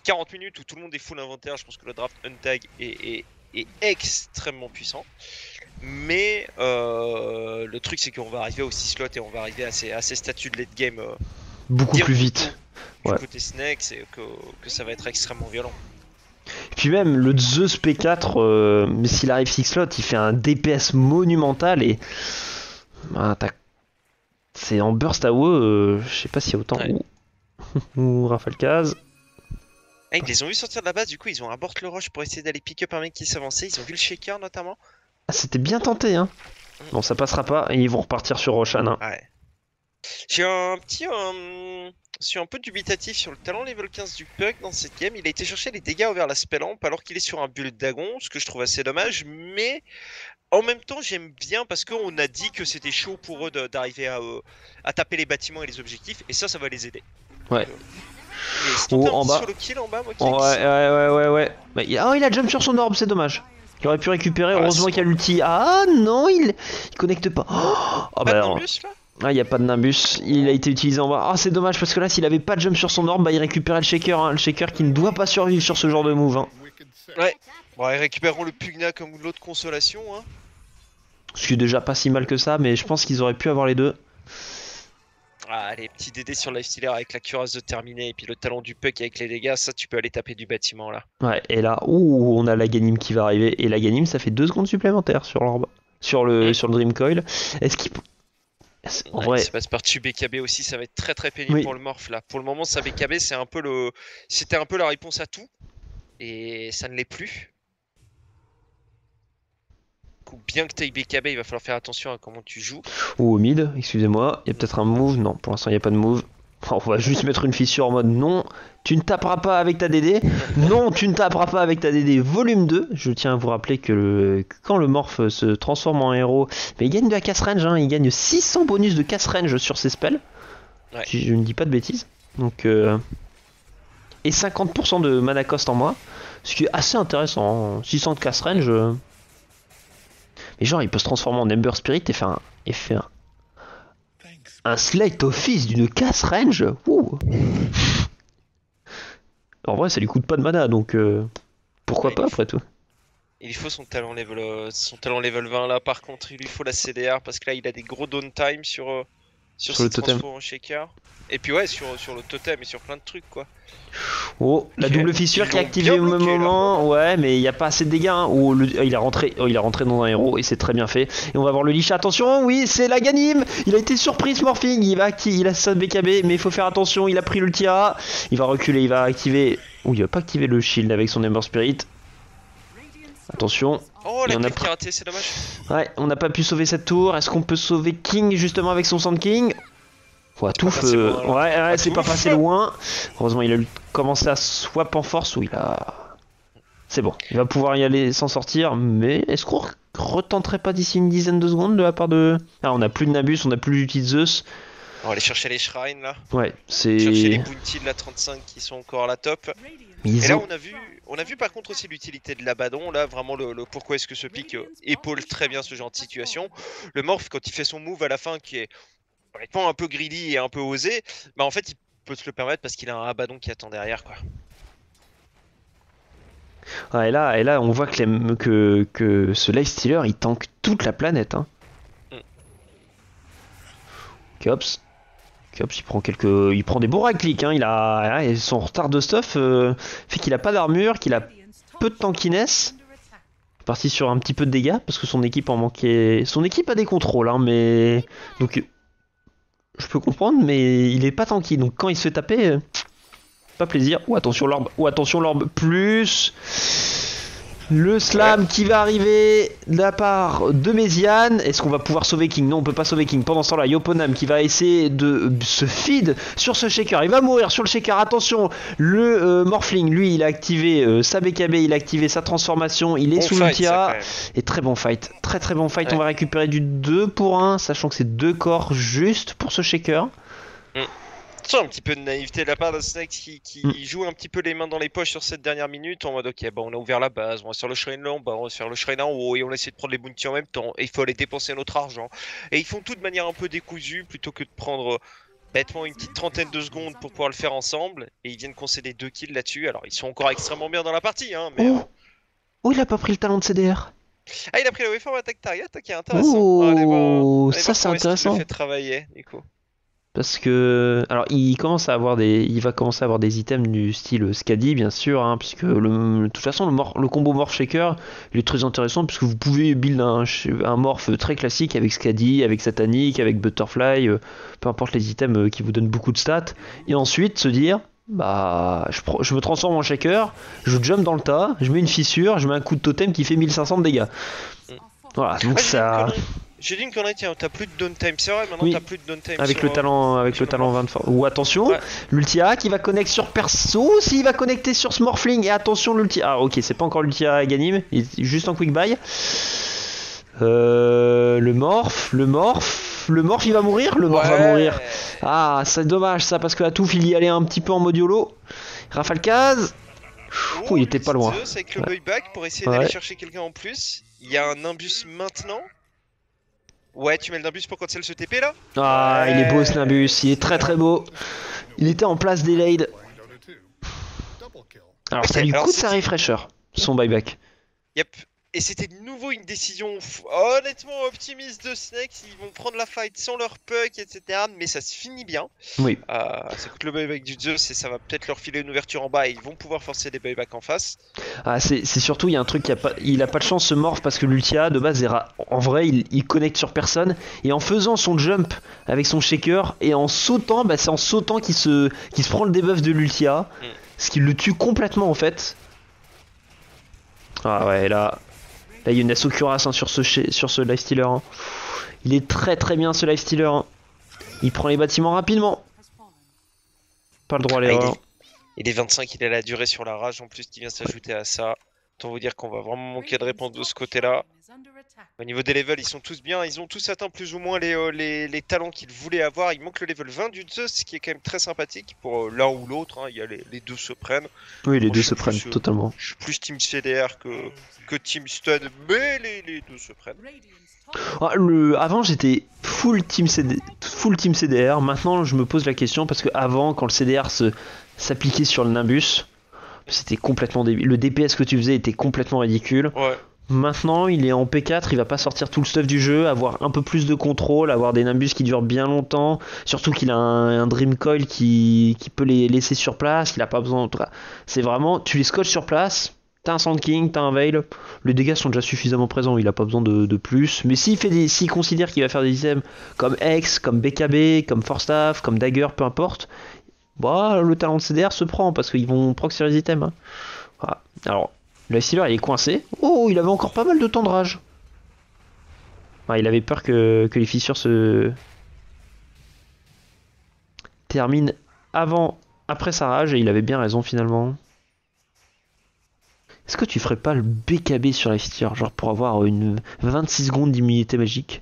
40 minutes où tout le monde est full inventaire, je pense que le draft untag est, est- est extrêmement puissant. Mais euh, le truc c'est qu'on va arriver au 6 slot et on va arriver à ces, à ces statuts de late game euh, beaucoup plus vite. du Ouais. côté Snake, c'est que, que ça va être extrêmement violent. Et puis même le Zeus P4, euh, mais s'il arrive 6 slots, il fait un DPS monumental et. Ah, c'est en burst AOE, euh, je sais pas s'il y a autant. Ouais. Ouh, *laughs* Rafalcaz. Ah, ils les ont vu sortir de la base, du coup ils ont abort le rush pour essayer d'aller pick up un mec qui s'avançait. Ils ont vu le shaker notamment. Ah, C'était bien tenté, hein. Bon, ça passera pas et ils vont repartir sur Roshan. hein. Ouais. J'ai un petit. euh, je suis un peu dubitatif sur le talent level 15 du Puck dans cette game. Il a été chercher les dégâts envers la Spellamp alors qu'il est sur un build Dagon, ce que je trouve assez dommage. Mais en même temps, j'aime bien parce qu'on a dit que c'était chaud pour eux d'arriver à, euh, à taper les bâtiments et les objectifs. Et ça, ça va les aider. Ouais. Et tenté un en bas. sur le kill en bas, moi qui Ouais, ouais, ouais, ouais, ouais. Bah, il- Oh, il a jump sur son orbe, c'est dommage. Il aurait pu récupérer, Ah, heureusement qu'il y a l'ulti. Ah non, il... il connecte pas. Oh, ah, bah, là? Ah, il n'y a pas de Nimbus, il a été utilisé en bas. Ah, c'est dommage parce que là, s'il avait pas de jump sur son orbe, bah, il récupérait le shaker. hein. Le shaker qui ne doit pas survivre sur ce genre de move. hein. Ouais. Bon, et récupérons le Pugna comme l'autre consolation. Hein. Ce qui est déjà pas si mal que ça, mais je pense qu'ils auraient pu avoir les deux. Ah, allez, petit DD sur Lifestealer avec la cuirasse de terminer et puis le talon du puck avec les dégâts, ça tu peux aller taper du bâtiment là. Ouais, et là, ouh, on a la Ganim qui va arriver. Et la Ganim, ça fait deux secondes supplémentaires sur l'orbe. Sur le, Mm. sur le Dream Coil. Est-ce qu'il. Ouais, Ça passe par BKB aussi, ça va être très très pénible Oui. pour le morph là. Pour le moment, ça BKB c'est un peu le. C'était un peu la réponse à tout. Et ça ne l'est plus. Du coup, bien que tu BKB, il va falloir faire attention à comment tu joues. Ou au mid, excusez-moi, il y a peut-être un move. Non, pour l'instant, il n'y a pas de move. On va juste mettre une fissure en mode non, tu ne taperas pas avec ta DD. Non, tu ne taperas pas avec ta DD. Volume 2. Je tiens à vous rappeler que, le- que quand le morph se transforme en héros, mais il gagne de la casse range. hein, il gagne 600 bonus de casse range sur ses spells. Ouais. Si je ne dis pas de bêtises. Donc, euh, Et 50% de mana cost en moins. Ce qui est assez intéressant. hein. 600 de casse range. euh. Mais genre, il peut se transformer en Ember Spirit et faire un, et faire un Slate Office d'une casse range Ouh. En vrai, ça lui coûte pas de mana, donc euh, pourquoi Ouais, pas après tout Il lui faut son talent level, euh, son talent level 20 là. Par contre, il lui faut la CDR parce que là, il a des gros downtime sur, euh, sur, Sur le totem. en shaker. Et puis ouais, sur, sur le totem et sur plein de trucs quoi. Oh, la double fissure qui est activée au même là. moment. Ouais, mais il n'y a pas assez de dégâts. hein. Oh, le- il, est rentré, oh, il est rentré dans un héros et c'est très bien fait. Et on va voir le lich. Attention, oui, c'est la Ganim. Il a été surprise morphing. Il, va il a sa BKB, mais il faut faire attention. Il a pris l'ulti A. Il va reculer. Il va activer. Oh, il va pas activer le shield avec son Ember Spirit. Attention. Oh, la a clé qui a raté, c'est dommage. Ouais, on n'a pas pu sauver cette tour. Est-ce qu'on peut sauver King justement avec son Sand King? Ouais, tout feu. loin. Ouais, ouais, c'est pas passé loin. Heureusement, il a commencé à swap en force où il a. C'est bon, il va pouvoir y aller s'en sortir. Mais est-ce qu'on retenterait pas d'ici une dizaine de secondes de la part de. Ah, on a plus de Nabus, on a plus Zeus. On va aller chercher les shrines là. Ouais, Chercher les c'est. bounties de la 35 qui sont encore à la top. Ils Et là, ont- on a vu, on a vu par contre aussi l'utilité de l'Abaddon. Là, vraiment, le, le pourquoi est-ce que ce pic euh, épaule très bien ce genre de situation. Le Morph, quand il fait son move à la fin, qui est honnêtement un peu greedy et un peu osé, bah en fait, il peut se le permettre parce qu'il a un Abaddon qui attend derrière, quoi. Et, là, et là, on voit que, les- que, que ce Life Stealer il tank toute la planète. Hein. Mm. Il prend quelques. Il prend des bons right clics. Hein. Il a... ouais, son retard de stuff euh, fait qu'il a pas d'armure, qu'il a peu de tankiness. parti sur un petit peu de dégâts parce que son équipe en manquait. Son équipe a des contrôles, hein, mais donc je peux comprendre, mais il est pas tanky. Donc quand il se fait taper, euh, pas plaisir. Ou attention l'orbe, ou attention l'orbe plus. Le slam qui va arriver de la part de Méziane. Est-ce qu'on va pouvoir sauver King? Non, on peut pas sauver King. Pendant ce temps-là, Yoponam qui va essayer de se feed sur ce shaker. Il va mourir sur le shaker. Attention, le euh, Morphling, lui, il a activé euh, sa BKB, il a activé sa transformation. Il est Bon sous fight, l'ultia. Et très bon fight. Très très bon fight. Ouais. On va récupérer du 2 pour 1, sachant que c'est deux corps juste pour ce shaker. Tu un petit peu de naïveté de la part de Snakes qui, qui Mm. joue un petit peu les mains dans les poches sur cette dernière minute en mode ok bon on a ouvert la base, on va sur le shrine là, on va faire le shrine en haut et on essaie de prendre les bounties en même temps et il faut aller dépenser notre argent. Et ils font tout de manière un peu décousue plutôt que de prendre euh, bêtement une petite trentaine de secondes pour pouvoir le faire ensemble et ils viennent concéder deux kills là-dessus. Alors ils sont encore extrêmement bien dans la partie hein mais... Oh. oh, il a pas pris le talent de CDR. Ah il a pris la waveform attack target, ok intéressant. Allez voir- Oh, ça c'est intéressant. fait travailler du coup. Parce que, alors, il commence à avoir des, il va commencer à avoir des items du style Skadi, bien sûr, hein, puisque le, de toute façon, le, mor- le combo Morph Shaker, il est très intéressant, puisque vous pouvez build un, Morph très classique avec Skadi, avec Satanic, avec Butterfly, euh, peu importe les items euh, qui vous donnent beaucoup de stats, et ensuite se dire, bah, je, je me transforme en Shaker, je jump dans le tas, je mets une fissure, je mets un coup de totem qui fait 1500 de dégâts. Voilà, donc ça. J'ai dit une connerie, tiens, t'as plus de downtime, c'est vrai, maintenant Oui. t'as plus de downtime. avec sur, le euh, talent, avec le le talent Morph. 24. Ou attention, Ouais. l'ultia qui va connecter sur perso, s'il va connecter sur Smorfling et attention l'ultia. Ah ok, c'est pas encore l'ultia Ganim, il est juste en quick buy. Euh, le morph, le morph, le morph il va mourir, le morph va mourir. Ah, c'est dommage ça parce que Atouf il y allait un petit peu en mode YOLO. Rafale Kaz, Oh, il était pas loin. Avec le Ouais. pour essayer d'aller chercher quelqu'un en plus. Il y a un Nimbus maintenant. Ouais, tu mets le Nimbus pour quand elle se TP là ah il est beau ce. Nimbus, il est très très beau. Il était en place delayed. Alors ça lui alors coûte sa refresher, son buyback. Yep. Et c'était de nouveau une décision honnêtement optimiste de Snakes. Ils vont prendre la fight sans leur puck, etc. Mais ça se finit bien. Oui. Euh, ça coûte le buyback du Zeus et ça va peut-être leur filer une ouverture en bas et ils vont pouvoir forcer des buybacks en face. Ah, c'est surtout, il y a un truc, qui a pas, il a pas de chance ce morph parce que l'ultia de base, est en vrai, il, il connecte sur personne. Et en faisant son jump avec son shaker et en sautant, bah, c'est en sautant qu'il se, se prend le debuff de l'ultia. Mm. Ce qui le tue complètement en fait. Ah ouais, là, là il y a une asso cuirasse hein, sur ce, sh- sur ce lifestealer. hein. Il est très très bien ce lifestealer. hein. Il prend les bâtiments rapidement. Pas le droit à Ah, il, l'erreur. est... il est 25, il a la durée sur la rage en plus qui vient s'ajouter à ça. Autant vous dire qu'on va vraiment manquer de réponse de ce côté-là. Au niveau des levels, ils sont tous bien. Ils ont tous atteint plus ou moins les, euh, les, les talents qu'ils voulaient avoir. Il manque le level 20 du Zeus, ce qui est quand même très sympathique pour euh, l'un ou l'autre. hein. Il y a les, les deux se prennent. Oui, les deux je se suis prennent plus, euh, totalement. Je suis plus Team CDR que, que Team Stud, mais les, les deux se prennent. Ah, le... Avant j'étais full team, CD... full team CDR, maintenant je me pose la question parce que avant quand le CDR se... s'appliquait sur le Nimbus, c'était complètement débile. Le DPS que tu faisais était complètement ridicule. Ouais. Maintenant il est en P4, il va pas sortir tout le stuff du jeu, avoir un peu plus de contrôle, avoir des Nimbus qui durent bien longtemps, surtout qu'il a un, Dream Coil qui... peut les laisser sur place, qu'il a pas besoin... C'est vraiment, tu les scotches sur place, T'as un Sand King, t'as un Veil, les dégâts sont déjà suffisamment présents, il a pas besoin de, plus. Mais s'il fait considère qu'il va faire des items comme X, comme BKB, comme Force Staff, comme Dagger, peu importe, bah le talent de CDR se prend parce qu'ils vont proc sur les items. hein. Voilà. Alors, le il est coincé. Oh, il avait encore pas mal de temps de rage. Ah, il avait peur que, que les fissures se terminent avant, après sa rage et il avait bien raison finalement. Est-ce que tu ferais pas le BKB sur la fissure, genre pour avoir une 26 secondes d'immunité magique?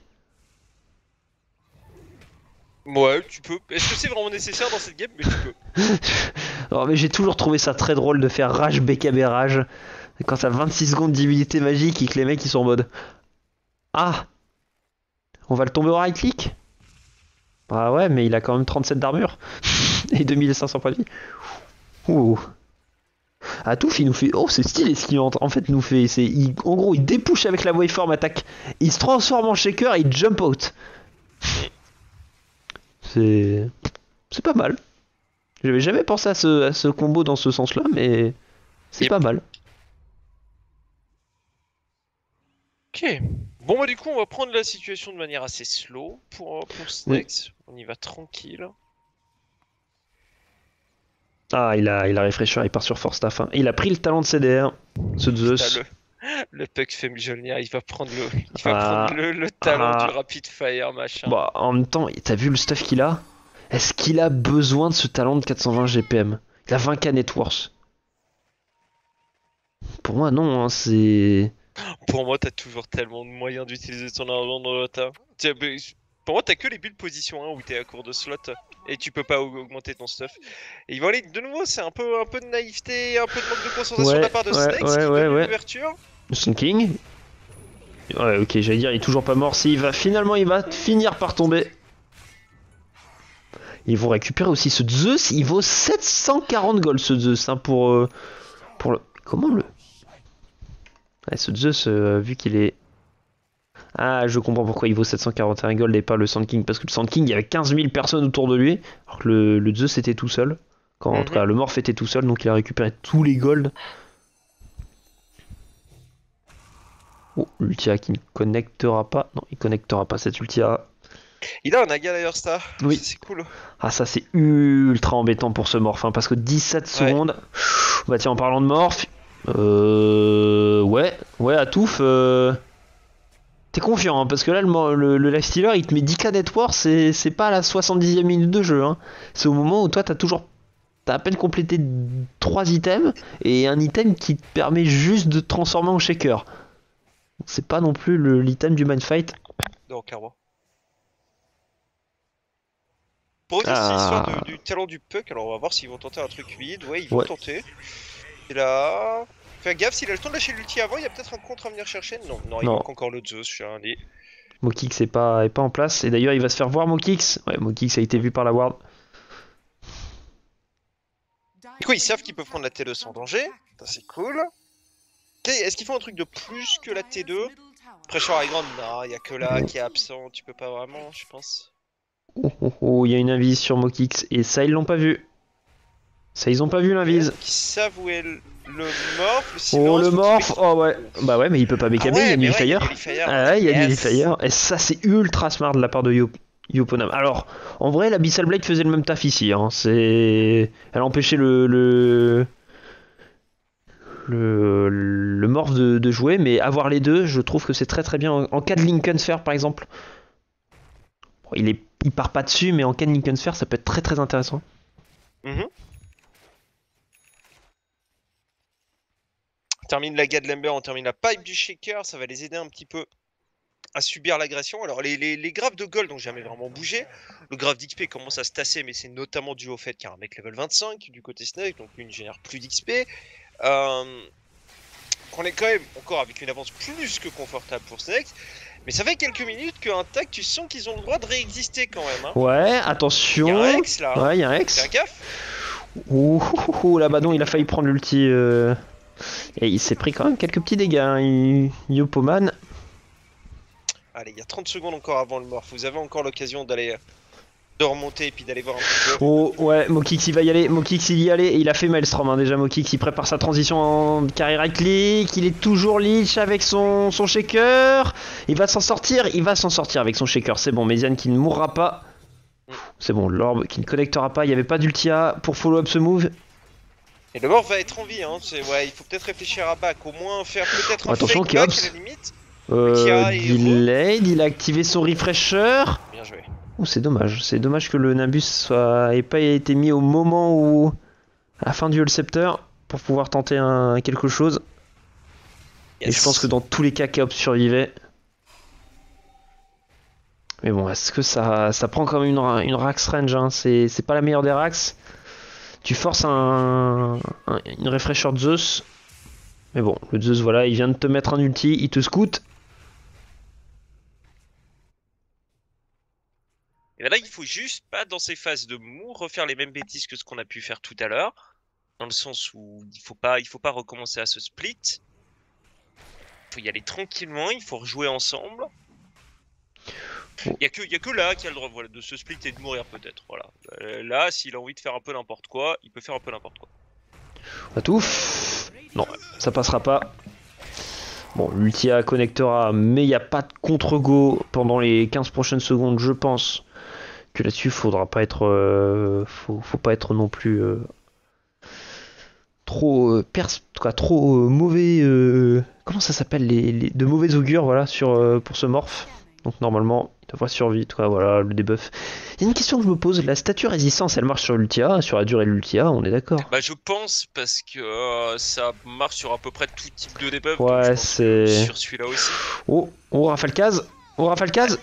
Ouais, tu peux. Est-ce que c'est vraiment nécessaire dans cette game? Mais tu peux. Non, *laughs* mais j'ai toujours trouvé ça très drôle de faire rage BKB rage quand t'as 26 secondes d'immunité magique et que les mecs ils sont en mode Ah! On va le tomber au right click Bah ouais, mais il a quand même 37 d'armure. *laughs* Et 2500 points de vie. Ouh. Atouf il nous fait oh c'est stylé ce qu'il entre en fait nous fait c'est il- en gros il dépouche avec la waveform attaque. Il se transforme en shaker et il jump out. C'est c'est pas mal. J'avais jamais pensé à ce, à ce combo dans ce sens là mais c'est Yep. pas mal Ok. Bon, bah, du coup, on va prendre la situation de manière assez slow pour, pour Snacks. On y va tranquille. ah il a il a il part sur force staff hein. Il a pris le talent de CDR ce Zeus le, le Puck fait Mjolnir, il va prendre le, il va Ah. prendre le, le talent Ah. du Rapid Fire, machin. Bah, en même temps, t'as vu le stuff qu'il a? Est-ce qu'il a besoin de ce talent de 420 GPM Il a 20k net worth. Pour moi, non, hein, c'est. Pour moi, t'as toujours tellement de moyens d'utiliser ton argent dans. Tiens, mais Pour moi, t'as que les builds position 1 où t'es à court de slot et tu peux pas aug- augmenter ton stuff. Et il va aller de nouveau, c'est un peu, un peu de naïveté, un peu de manque de concentration Ouais, de la part de ouais, Snake, ouais, qui ouais, ouais. l'ouverture. King Ouais, ok, j'allais dire, il est toujours pas mort. S'il va finalement, il va finir par tomber. Ils vont récupérer aussi ce Zeus. Il vaut 740 gold ce Zeus hein, pour euh, pour le. Comment le Ouais, ce Zeus, euh, vu qu'il est. Ah, je comprends pourquoi il vaut 741 gold et pas le Sand King. Parce que le Sand King, il y avait 15 000 personnes autour de lui. Alors que le, le Zeus était tout seul. Quand, En tout Mhm. cas, le Morph était tout seul. Donc il a récupéré tous les golds. Oh, l'Ultia qui ne connectera pas. Non, il connectera pas cette Ultia. Il a un Naga d'ailleurs, ça. Oui. C'est cool. Ah, ça c'est ultra embêtant pour ce Morph. hein, parce que 17 secondes. Bah, tiens, en parlant de Morph. Euh. Ouais, ouais, à touffe. Euh... T'es confiant, hein, parce que là, le, le, le lifestealer, il te met 10k net worth, c'est c'est pas à la 70e minute de jeu. Hein. C'est au moment où toi, t'as toujours. T'as à peine complété 3 items, et un item qui te permet juste de te transformer en shaker. C'est pas non plus le- l'item du Mindfight. Non, clairement. Pour Ah. de- du talent du Puck, alors on va voir s'ils vont tenter un truc vide. Ouais, ils vont Ouais. tenter. Et là. Fais gaffe, s'il a le temps de lâcher l'ulti avant, il y a peut-être un contre à venir chercher. Non, non, il Non. manque encore le Zeus, je suis un. Mokix est pas, est pas en place, et d'ailleurs, il va se faire voir Mokix. Ouais, Mokix a été vu par la Ward. Du coup, ils savent qu'ils peuvent prendre la T2 sans danger. Ça, c'est cool. Est-ce qu'ils font un truc de plus que la T2 Pressure high ground Non, il y a que là qui est absent. Tu peux pas vraiment, je pense. Oh, oh, oh, il y a une invise sur Mokix, et ça, ils l'ont pas vu. Ça, ils ont pas vu l'invise. Qui savent où est le, morph, le Oh, le morph Oh, ouais. Bah ouais, mais il peut pas BKB, Ah ouais, il y a mais ouais, Nullifier. Nullifier. Ah ouais, il y a. Nullifier. Et ça, c'est ultra smart de la part de Yo- Yoponam. Alors, en vrai, la Bissell Blade faisait le même taf ici. Hein. C'est... Elle empêchait le... le... Le, le morph de, de jouer, mais avoir les deux, je trouve que c'est très très bien. En, cas de Lincoln Sphere, par exemple, Bon, il, est, il part pas dessus, mais en cas de Lincoln Sphere, ça peut être très très intéressant. Mhm. Termine la Gadlember, on termine la pipe du Shaker, ça va les aider un petit peu à subir l'agression. Alors les, les, les graphes de gold n'ont jamais vraiment bougé. Le graphe d'XP commence à se tasser, mais c'est notamment dû au fait qu'il y a un mec level 25 du côté Snake, donc lui ne génère plus d'XP. Euh, on est quand même encore avec une avance plus que confortable pour Snake. Mais ça fait quelques minutes qu'un tag, tu sens qu'ils ont le droit de réexister quand même. Hein. Ouais, Il y a attention. un X là. Ouais, il y a un Fais X. gaffe. Ouh, ouh, ouh, là bah non, il a failli prendre l'ulti. euh, Et il s'est pris quand même quelques petits dégâts. hein. Yopoman. Allez, il y a 30 secondes encore avant le morph. Vous avez encore l'occasion d'aller de remonter et puis d'aller voir un petit peu. Oh ouais, Mokix il va y aller. Mokix il y allait. Il a fait Maelstrom hein, déjà. Mokix il prépare sa transition en carry right click. Il est toujours leech avec son, son shaker. Il va s'en sortir. Il va s'en sortir avec son shaker. C'est bon, Méziane qui ne mourra pas. C'est bon, l'orbe qui ne connectera pas. Il n'y avait pas d'ultia pour follow up ce move. Et le morph va être en vie. Hein. c'est- Ouais, il faut peut-être réfléchir à back. Au moins faire peut-être un Attention, fake back à la limite. Euh, delayed. Il a activé son refresher. Bien joué. Oh, c'est dommage. C'est dommage que le Nimbus soit... ait pas été mis au moment où. à la fin du Scepter pour pouvoir tenter un... quelque chose. Et je pense que dans tous les cas, Kaop survivait. Mais bon, est-ce que ça, ça prend quand même une, ra- une Rax range hein. C'est c'est pas la meilleure des Rax. Tu forces un, un- une refresher de Zeus. Mais bon, le Zeus, voilà, il vient de te mettre un ulti, il te scout. Et là, il faut juste pas dans ces phases de mou refaire les mêmes bêtises que ce qu'on a pu faire tout à l'heure, dans le sens où il faut pas, il faut pas recommencer à se split. Il faut y aller tranquillement, il faut rejouer ensemble. Il a que, il y a que là qui a le droit voilà, de se split et de mourir peut-être. Voilà. Euh, là, s'il a envie de faire un peu n'importe quoi, il peut faire un peu n'importe quoi. À tout. Non, ça passera pas. Bon, l'ultia connectera, mais il n'y a pas de contre-go pendant les 15 prochaines secondes, je pense que là-dessus, faudra pas être. euh, faut, faut pas être non plus. euh, trop. euh, pers- cas, trop mauvais. euh, comment ça s'appelle les, les- De mauvais augures, voilà, sur, pour ce morph. Donc normalement, il devrait survivre, cas, voilà, le debuff. Il y a une question que je me pose la statue résistance, elle marche sur l'ultia, sur la durée de l'ultia, on est d'accord? Bah, je pense parce que euh, ça marche sur à peu près tout type de debuff. Ouais, c'est- Sur celui-là aussi. Oh, oh, Rafalcaz Oh, Rafalcaz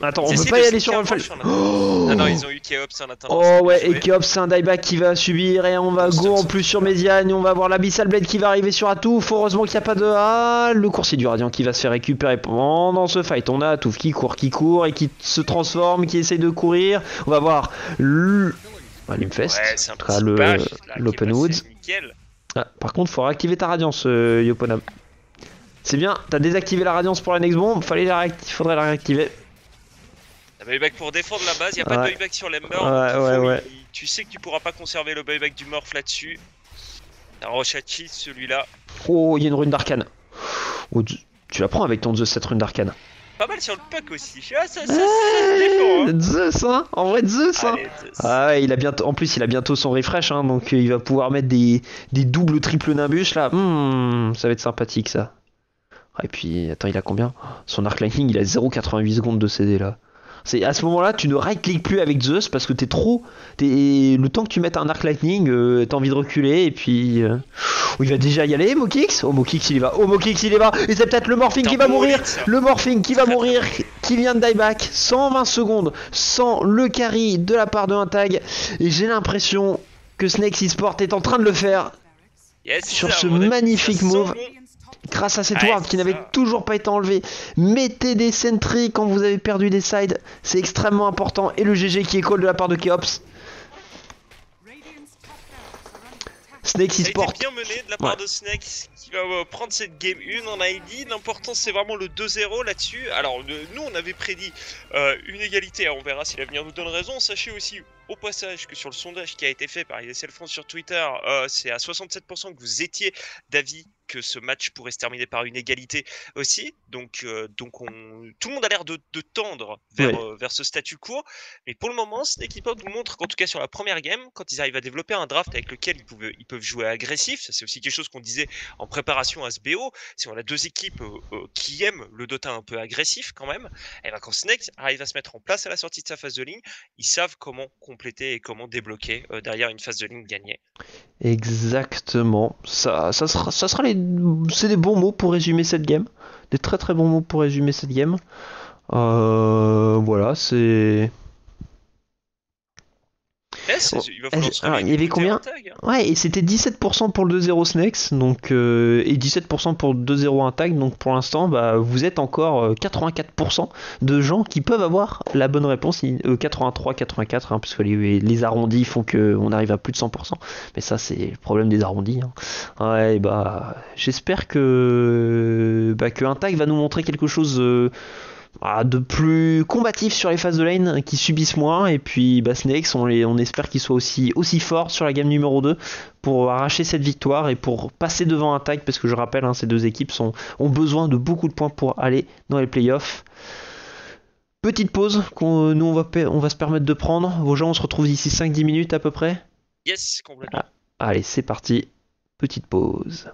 Attends, on peut pas y aller sur attendant. Oh, Ah non, ils ont eu Keops en attendant. oh ouais, et. Keops, c'est un dieback qui va subir, et on va go en plus sur Médiane, et on va avoir l'Abyssal Blade qui va arriver sur Atouf, heureusement qu'il n'y a pas de... Ah, le coursier du Radiant qui va se faire récupérer pendant ce fight. On a Atouf qui court, qui court, et qui se transforme, qui essaye de courir. On va voir le... Ah, Limfest. Ouais, c'est un en tout cas, l'Open Woods. Ah, par contre, faut réactiver ta radiance, euh, Yoponam. C'est bien, t'as désactivé la radiance pour la next bomb, fallait la faudrait la réactiver. Buyback pour défendre la base, il a pas de buyback sur l'Ember. Ouais, ouais, faut- ouais. il- Tu sais que tu pourras pas conserver le buyback du Morph là-dessus. Un Rochachi, celui-là. Oh, il y a une rune d'arcane. Oh, tu- tu la prends avec ton Zeus cette rune d'arcane. Pas mal sur le puck aussi. Ah, ça, ça, ça, défend. Hein. Zeus, hein En vrai, Zeus, hein Zeus. Ah ouais, il a bientôt, en plus, il a bientôt son refresh, hein, donc euh, il va pouvoir mettre des, des doubles, triples nimbus là. Hmm, ça va être sympathique ça. Ah, et puis, attends, il a combien? Son arc lightning, il a 0,88 secondes de CD là. C'est à ce moment-là, tu ne right-click plus avec Zeus parce que t'es trop. Le temps que tu mettes un arc lightning, euh, t'as envie de reculer et puis. euh, oh, il va déjà y aller, Mokix Oh, Mokix il y va. Oh, Mokix il y va. Et c'est peut-être le morphing qui va mourir. Le morphing qui va mourir, qui vient de dieback, 120 secondes, sans le carry de la part de un tag. Et j'ai l'impression que Snake Esport est en train de le faire Yes, sur ça, ce magnifique move. Grâce à cette Ouais, ward qui n'avait toujours pas été enlevée. Mettez des sentries quand vous avez perdu des sides, c'est extrêmement important. Et le GG qui est call de la part de Keops. Snake Ça a été bien mené de la part Ouais. de Snake qui va euh, prendre cette game 1 en ID. L'important c'est vraiment le 2-0 là-dessus. Alors nous on avait prédit euh, une égalité, Alors, on verra si l'avenir nous donne raison. Sachez aussi au passage que sur le sondage qui a été fait par ISL France sur Twitter, euh, c'est à 67% que vous étiez d'avis que ce match pourrait se terminer par une égalité aussi. Donc, euh, donc on... tout le monde a l'air de, de tendre vers, euh, vers ce statu quo. Mais pour le moment, Snake Hip-Hop nous montre qu'en tout cas sur la première game, quand ils arrivent à développer un draft avec lequel ils, pouvaient- ils peuvent jouer agressif, ça c'est aussi quelque chose qu'on disait en préparation à ce BO, si on a deux équipes euh, qui aiment le Dota un peu agressif quand même, et ben quand Snake arrive à se mettre en place à la sortie de sa phase de ligne, ils savent comment compléter et comment débloquer derrière une phase de ligne gagnée. Exactement. Ça, ça sera, ça sera les, c'est des bons mots pour résumer cette game. Des très très bons mots pour résumer cette game. Euh, voilà, c'est. Oh, il va eh, falloir se alors, réveiller il y avait combien tag, hein. Ouais, et c'était 17% pour le 2-0 Snakes, donc, euh, et 17% pour le 2-0 Intag, donc pour l'instant, bah, vous êtes encore euh, 84% de gens qui peuvent avoir la bonne réponse, il- euh, 83, 84, hein, puisque les, les arrondis font qu'on arrive à plus de 100%, mais ça c'est le problème des arrondis. hein. Ouais, et bah, j'espère que, bah, que Intag va nous montrer quelque chose... euh, de plus combatif sur les phases de lane qui subissent moins. Et puis bah, Snakes on, les, on espère qu'ils soient aussi, aussi forts sur la gamme numéro 2 pour arracher cette victoire et pour passer devant un tag parce que je rappelle hein, ces deux équipes sont, ont besoin de beaucoup de points pour aller dans les playoffs. Petite pause qu'on nous on va, on va se permettre de prendre. Vos gens on se retrouve d'ici 5-10 minutes à peu près. Yes, complètement. allez c'est parti. Petite pause